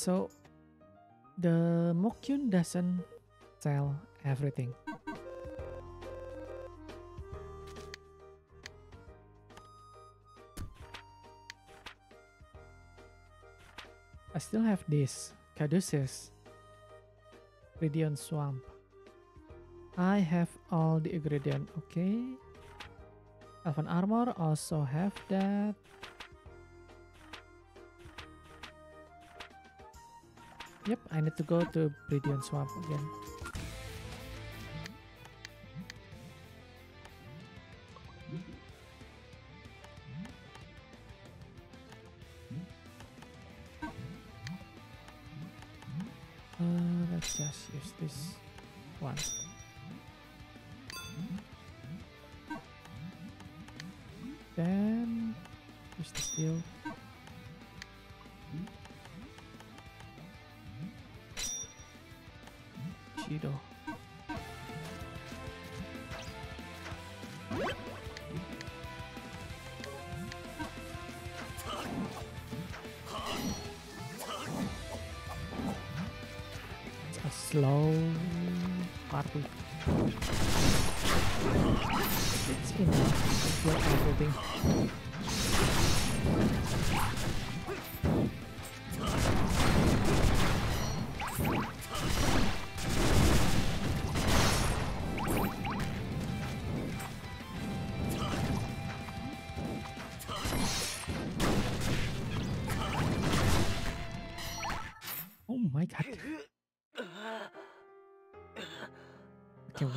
So the Mokyun doesn't sell everything. I still have this Caduceus Radiant Swamp. I have all the ingredient, okay. Elven Armor also have that. Yep, I need to go to Bridion Swamp again.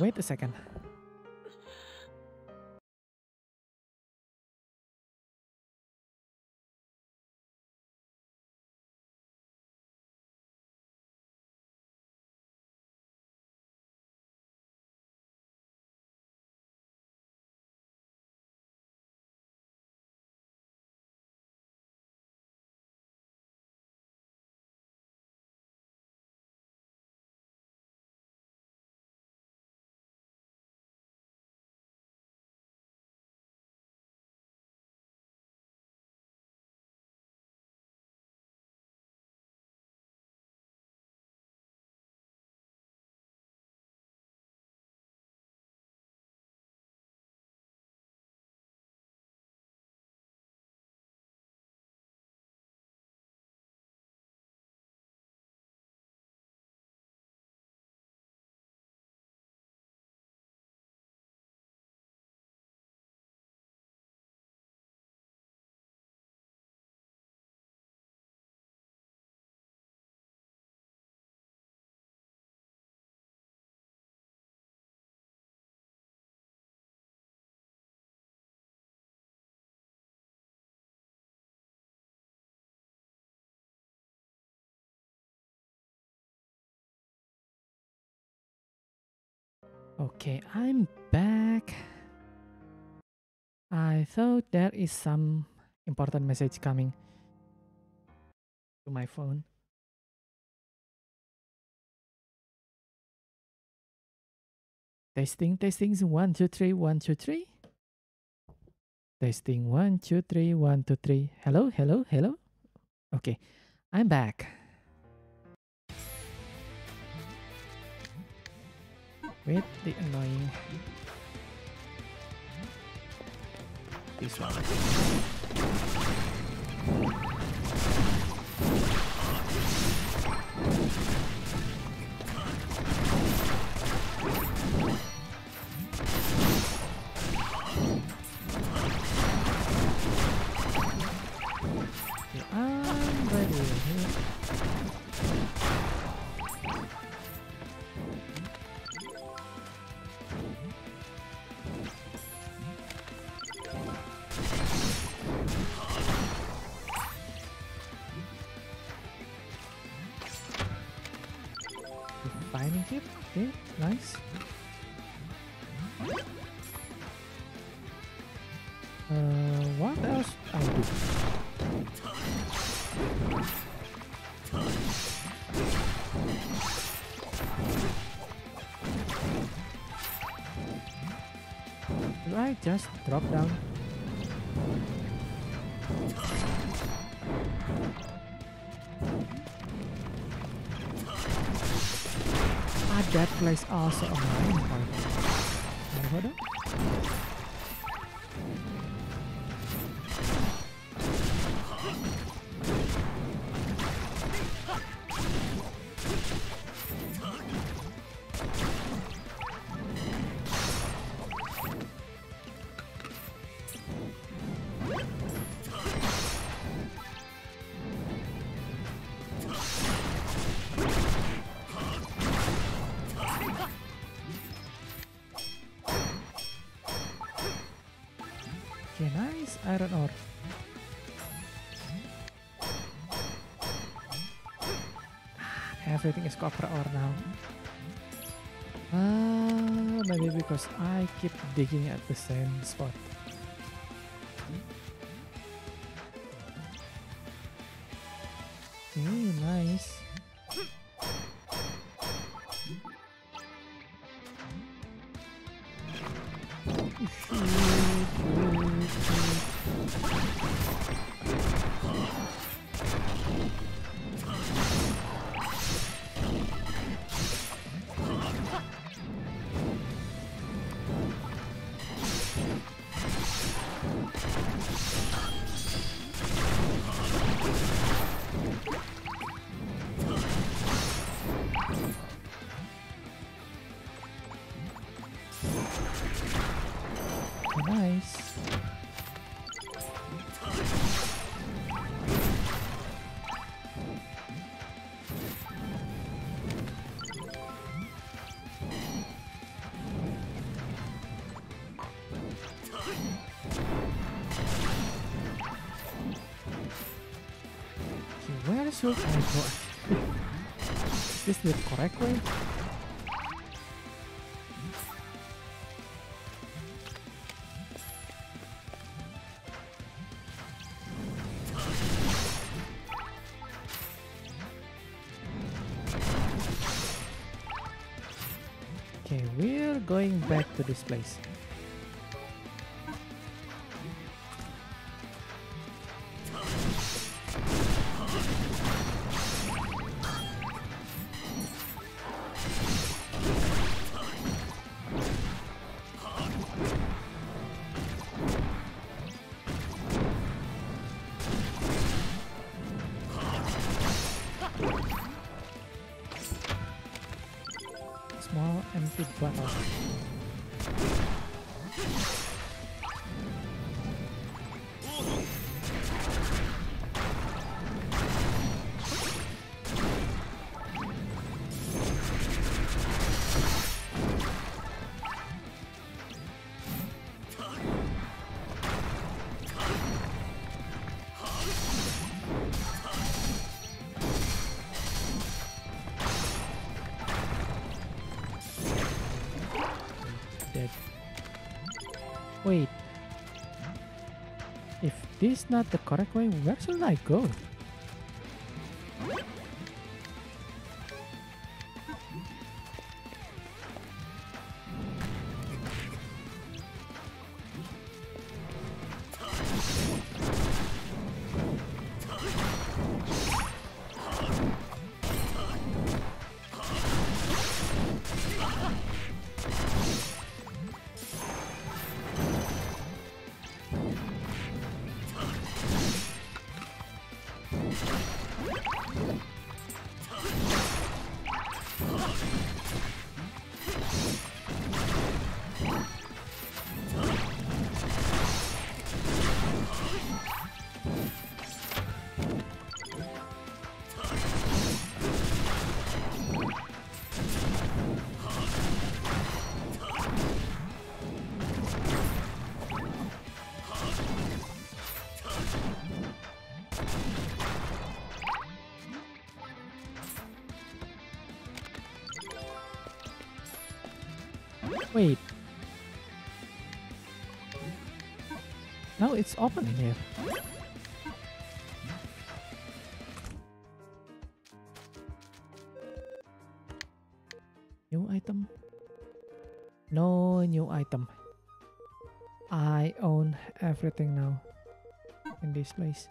Wait a second. Okay, I'm back. I thought there is some important message coming to my phone. Testing, testing, one, two, three, one, two, three. Testing, one, two, three, one, two, three. Hello, hello, hello. Okay, I'm back. With the annoying this one. Okay, I'm ready. Just drop down? Ah, that place also a mine part. Ore now. Ah, maybe because I keep digging at the same spot. Nice. Nice. Okay, we're going back to this place. This not the correct way, where should I go? Wait. Now it's opening here. New item. No new item. I own everything now in this place.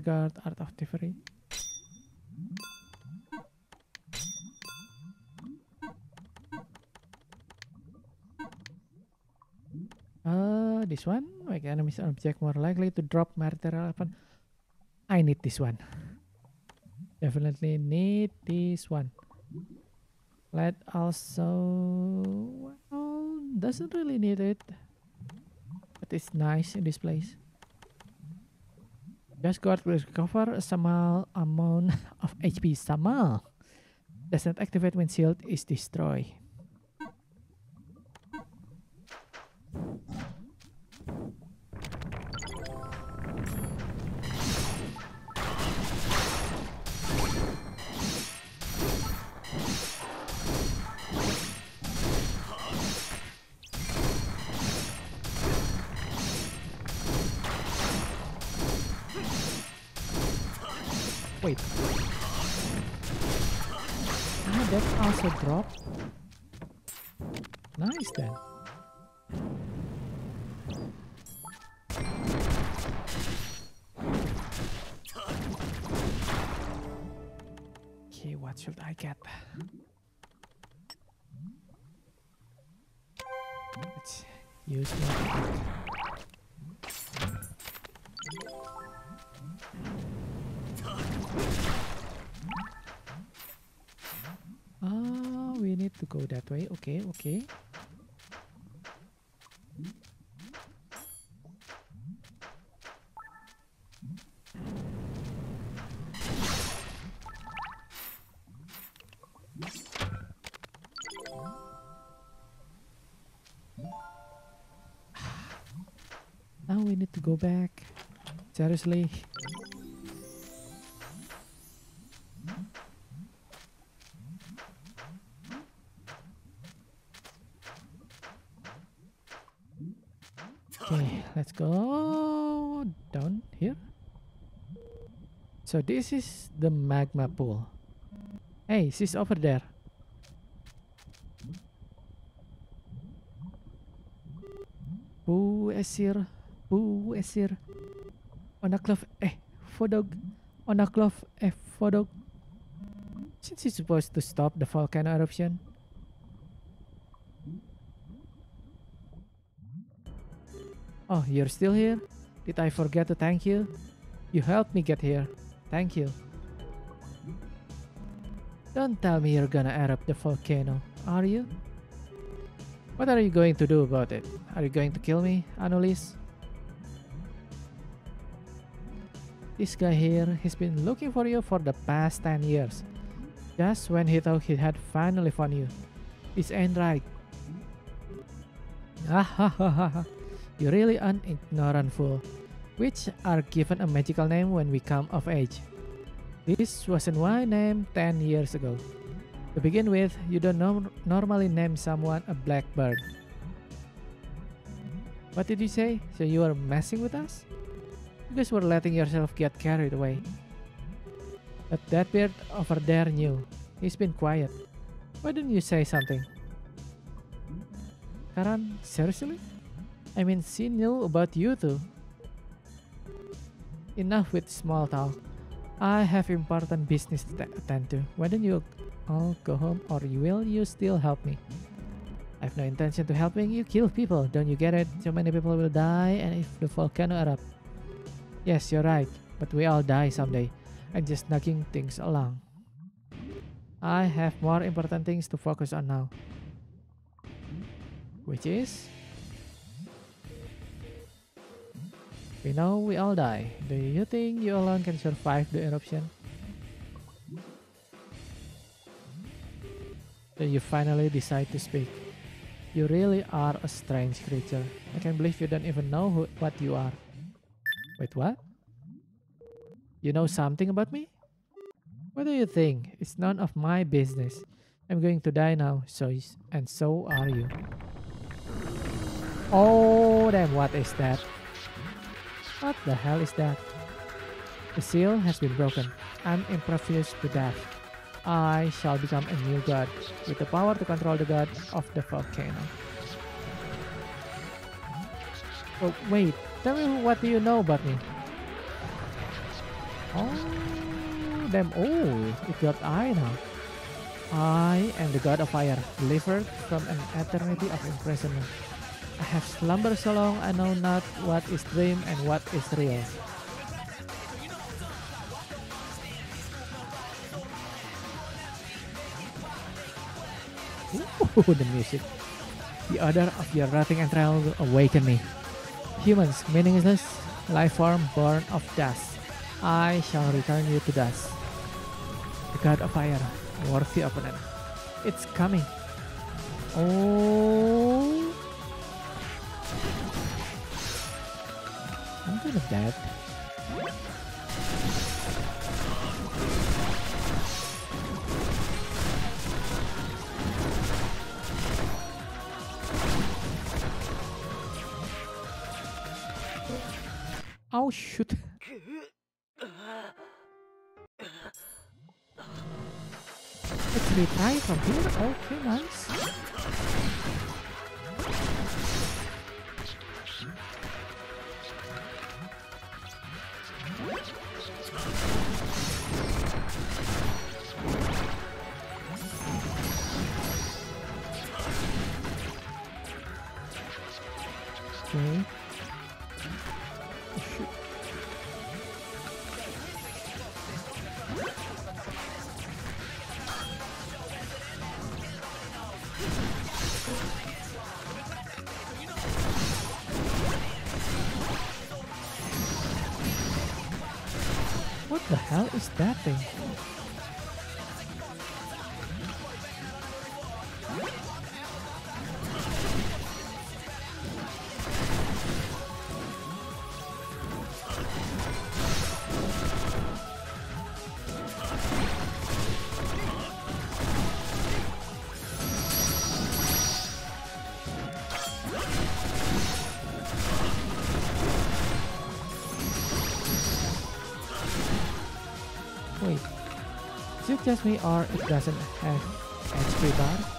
Cover guard, art of delivery. Uh, this one make enemies object more likely to drop material weapon. I need this one. Definitely need this one. Let also well, doesn't really need it, but it's nice in this place. Just guard will recover a small amount of HP. Small does not activate when shield is destroyed. What should I get? Let's use. Ah, we need to go that way. Okay, okay. Seriously. Okay, let's go down here. So this is the magma pool. Hey, she's over there. Bu Esir, Bu Esir. Onaklov, eh, Fodog. Onaklov, eh, Fodog. Since he's supposed to stop the volcano eruption. Oh, you're still here? Did I forget to thank you? You helped me get here. Thank you. Don't tell me you're gonna erupt the volcano, are you? What are you going to do about it? Are you going to kill me, Anulis? This guy here, he's been looking for you for the past 10 years. Just when he thought he had finally found you. This ain't right. Ah ha ha ha ha. You're really an ignorant fool. Which are given a magical name when we come of age. This wasn't my name 10 years ago. To begin with, you don't norm normally name someone a blackbird. What did you say? So you are messing with us? You guys were letting yourself get carried away. But that bird over there knew. He's been quiet. Why didn't you say something? Karon, seriously? I mean, she knew about you too. Enough with small talk. I have important business to attend to. Why don't you all go home or will you still help me? I have no intention to helping you kill people. Don't you get it? So many people will die and if the volcano erupt. Yes, you're right. But we all die someday. I'm just knocking things along. I have more important things to focus on now. Which is... We know we all die. Do you think you alone can survive the eruption? Then you finally decide to speak. You really are a strange creature. I can't believe you don't even know who, what you are. Wait, what? You know something about me? What do you think? It's none of my business. I'm going to die now, so and so are you. Oh, then what is that? What the hell is that? The seal has been broken. I'm impervious to death. I shall become a new god with the power to control the god of the volcano. Oh, wait. Tell me what do you know about me? Oh, damn. Oh, it got I now. I am the god of fire, delivered from an eternity of imprisonment. I have slumbered so long I know not what is dream and what is real. Ooh, the music. The odor of your rotting entrails will awaken me. Humans, meaningless, life form born of dust. I shall return you to dust. The god of fire, worthy opponent. It's coming. Oh. I'm of dead. Oh shoot. Let's retry from here. Okay, nice. Just me or it doesn't have HP bar?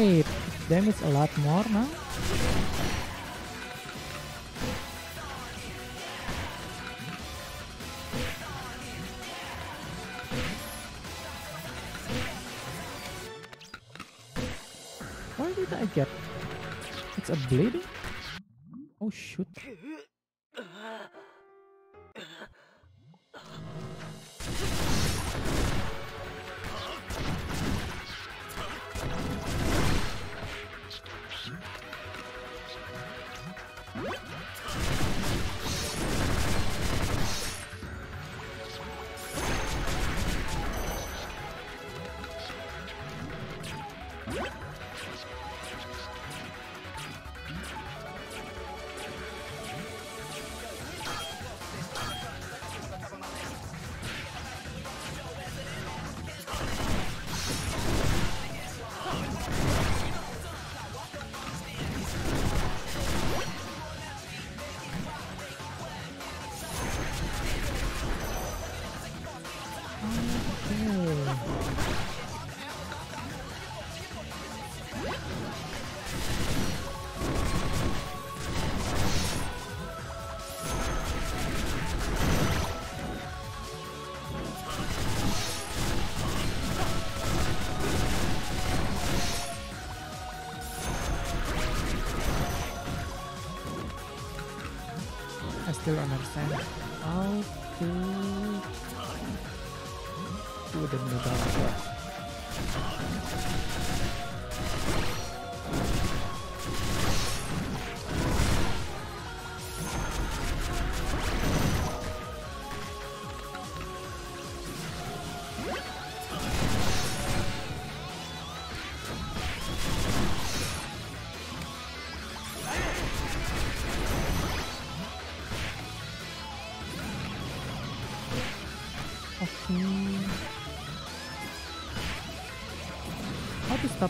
Wait, damage a lot more now? Why did I get? It's a bleeding?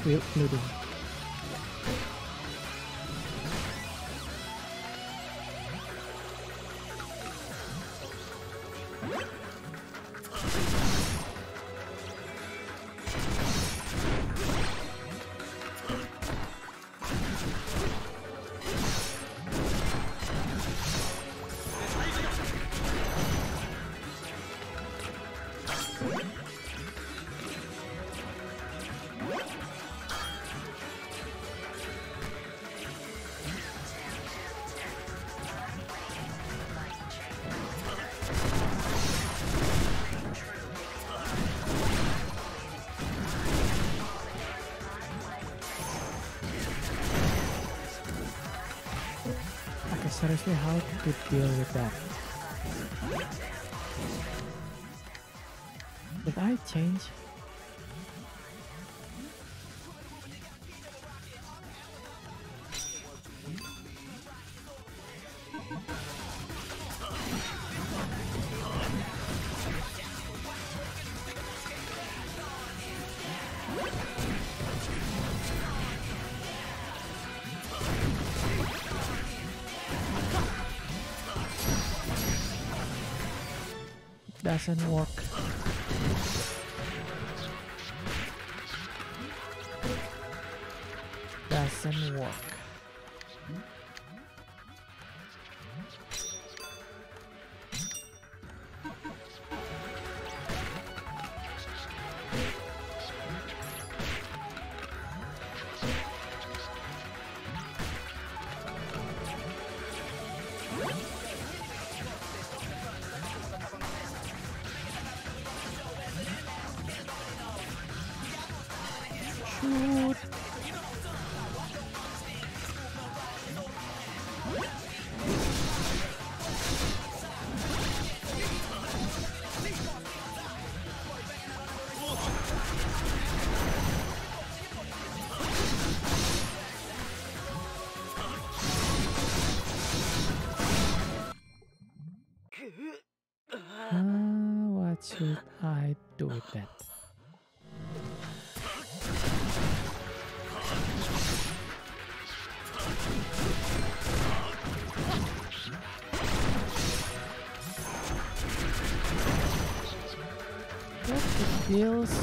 How bleeding? How to deal with that? Did I change? Doesn't work. Doesn't work. It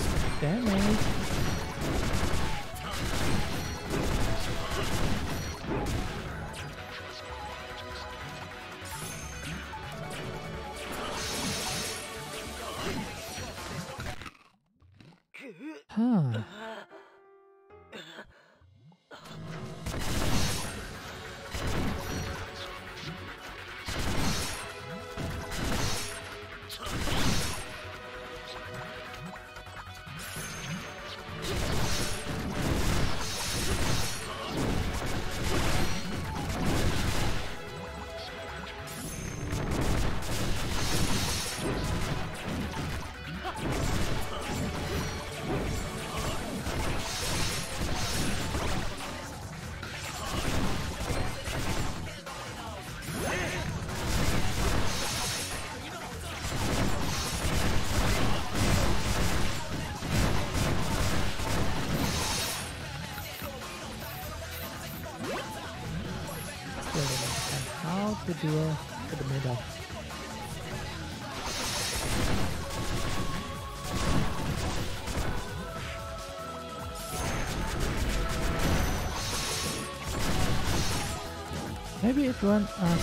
Maybe it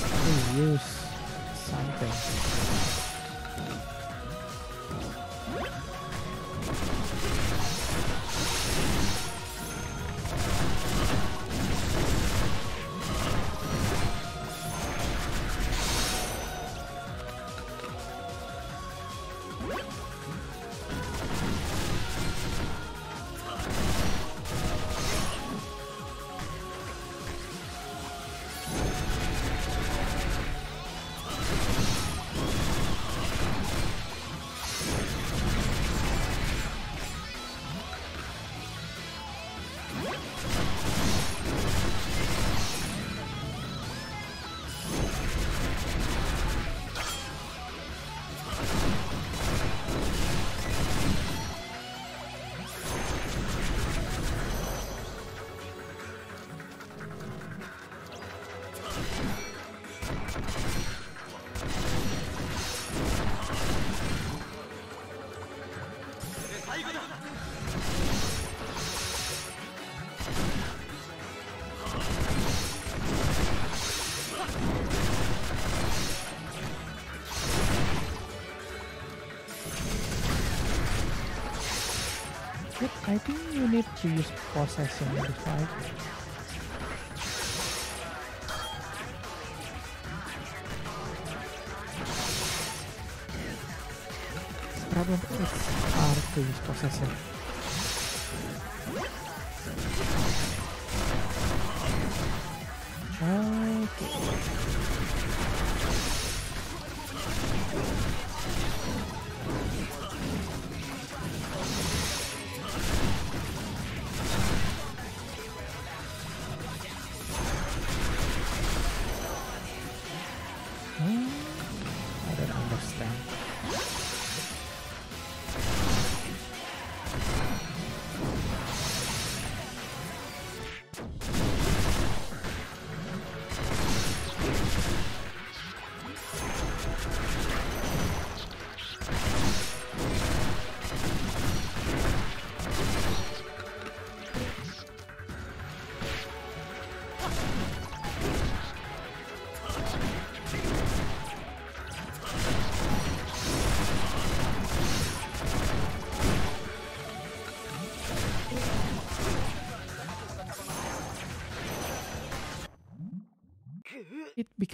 to use I think you need to use possession this fight. Problem is hard to use possession.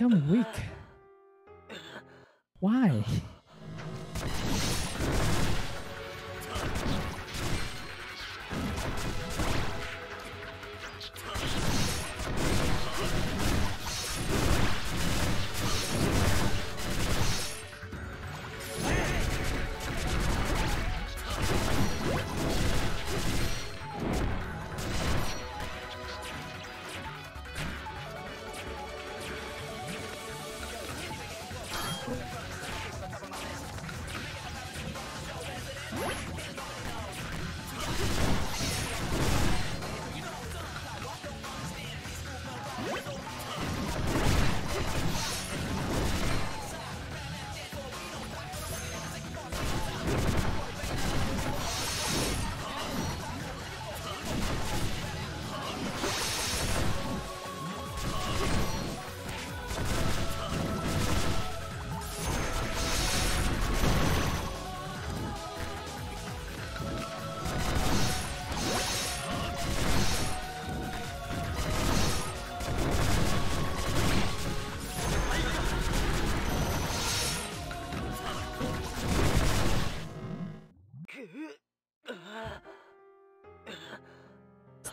Become weak.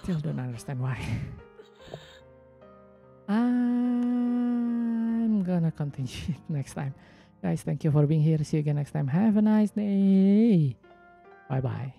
Still don't understand why. I'm gonna continue next time. Guys, thank you for being here. See you again next time. Have a nice day. Bye bye.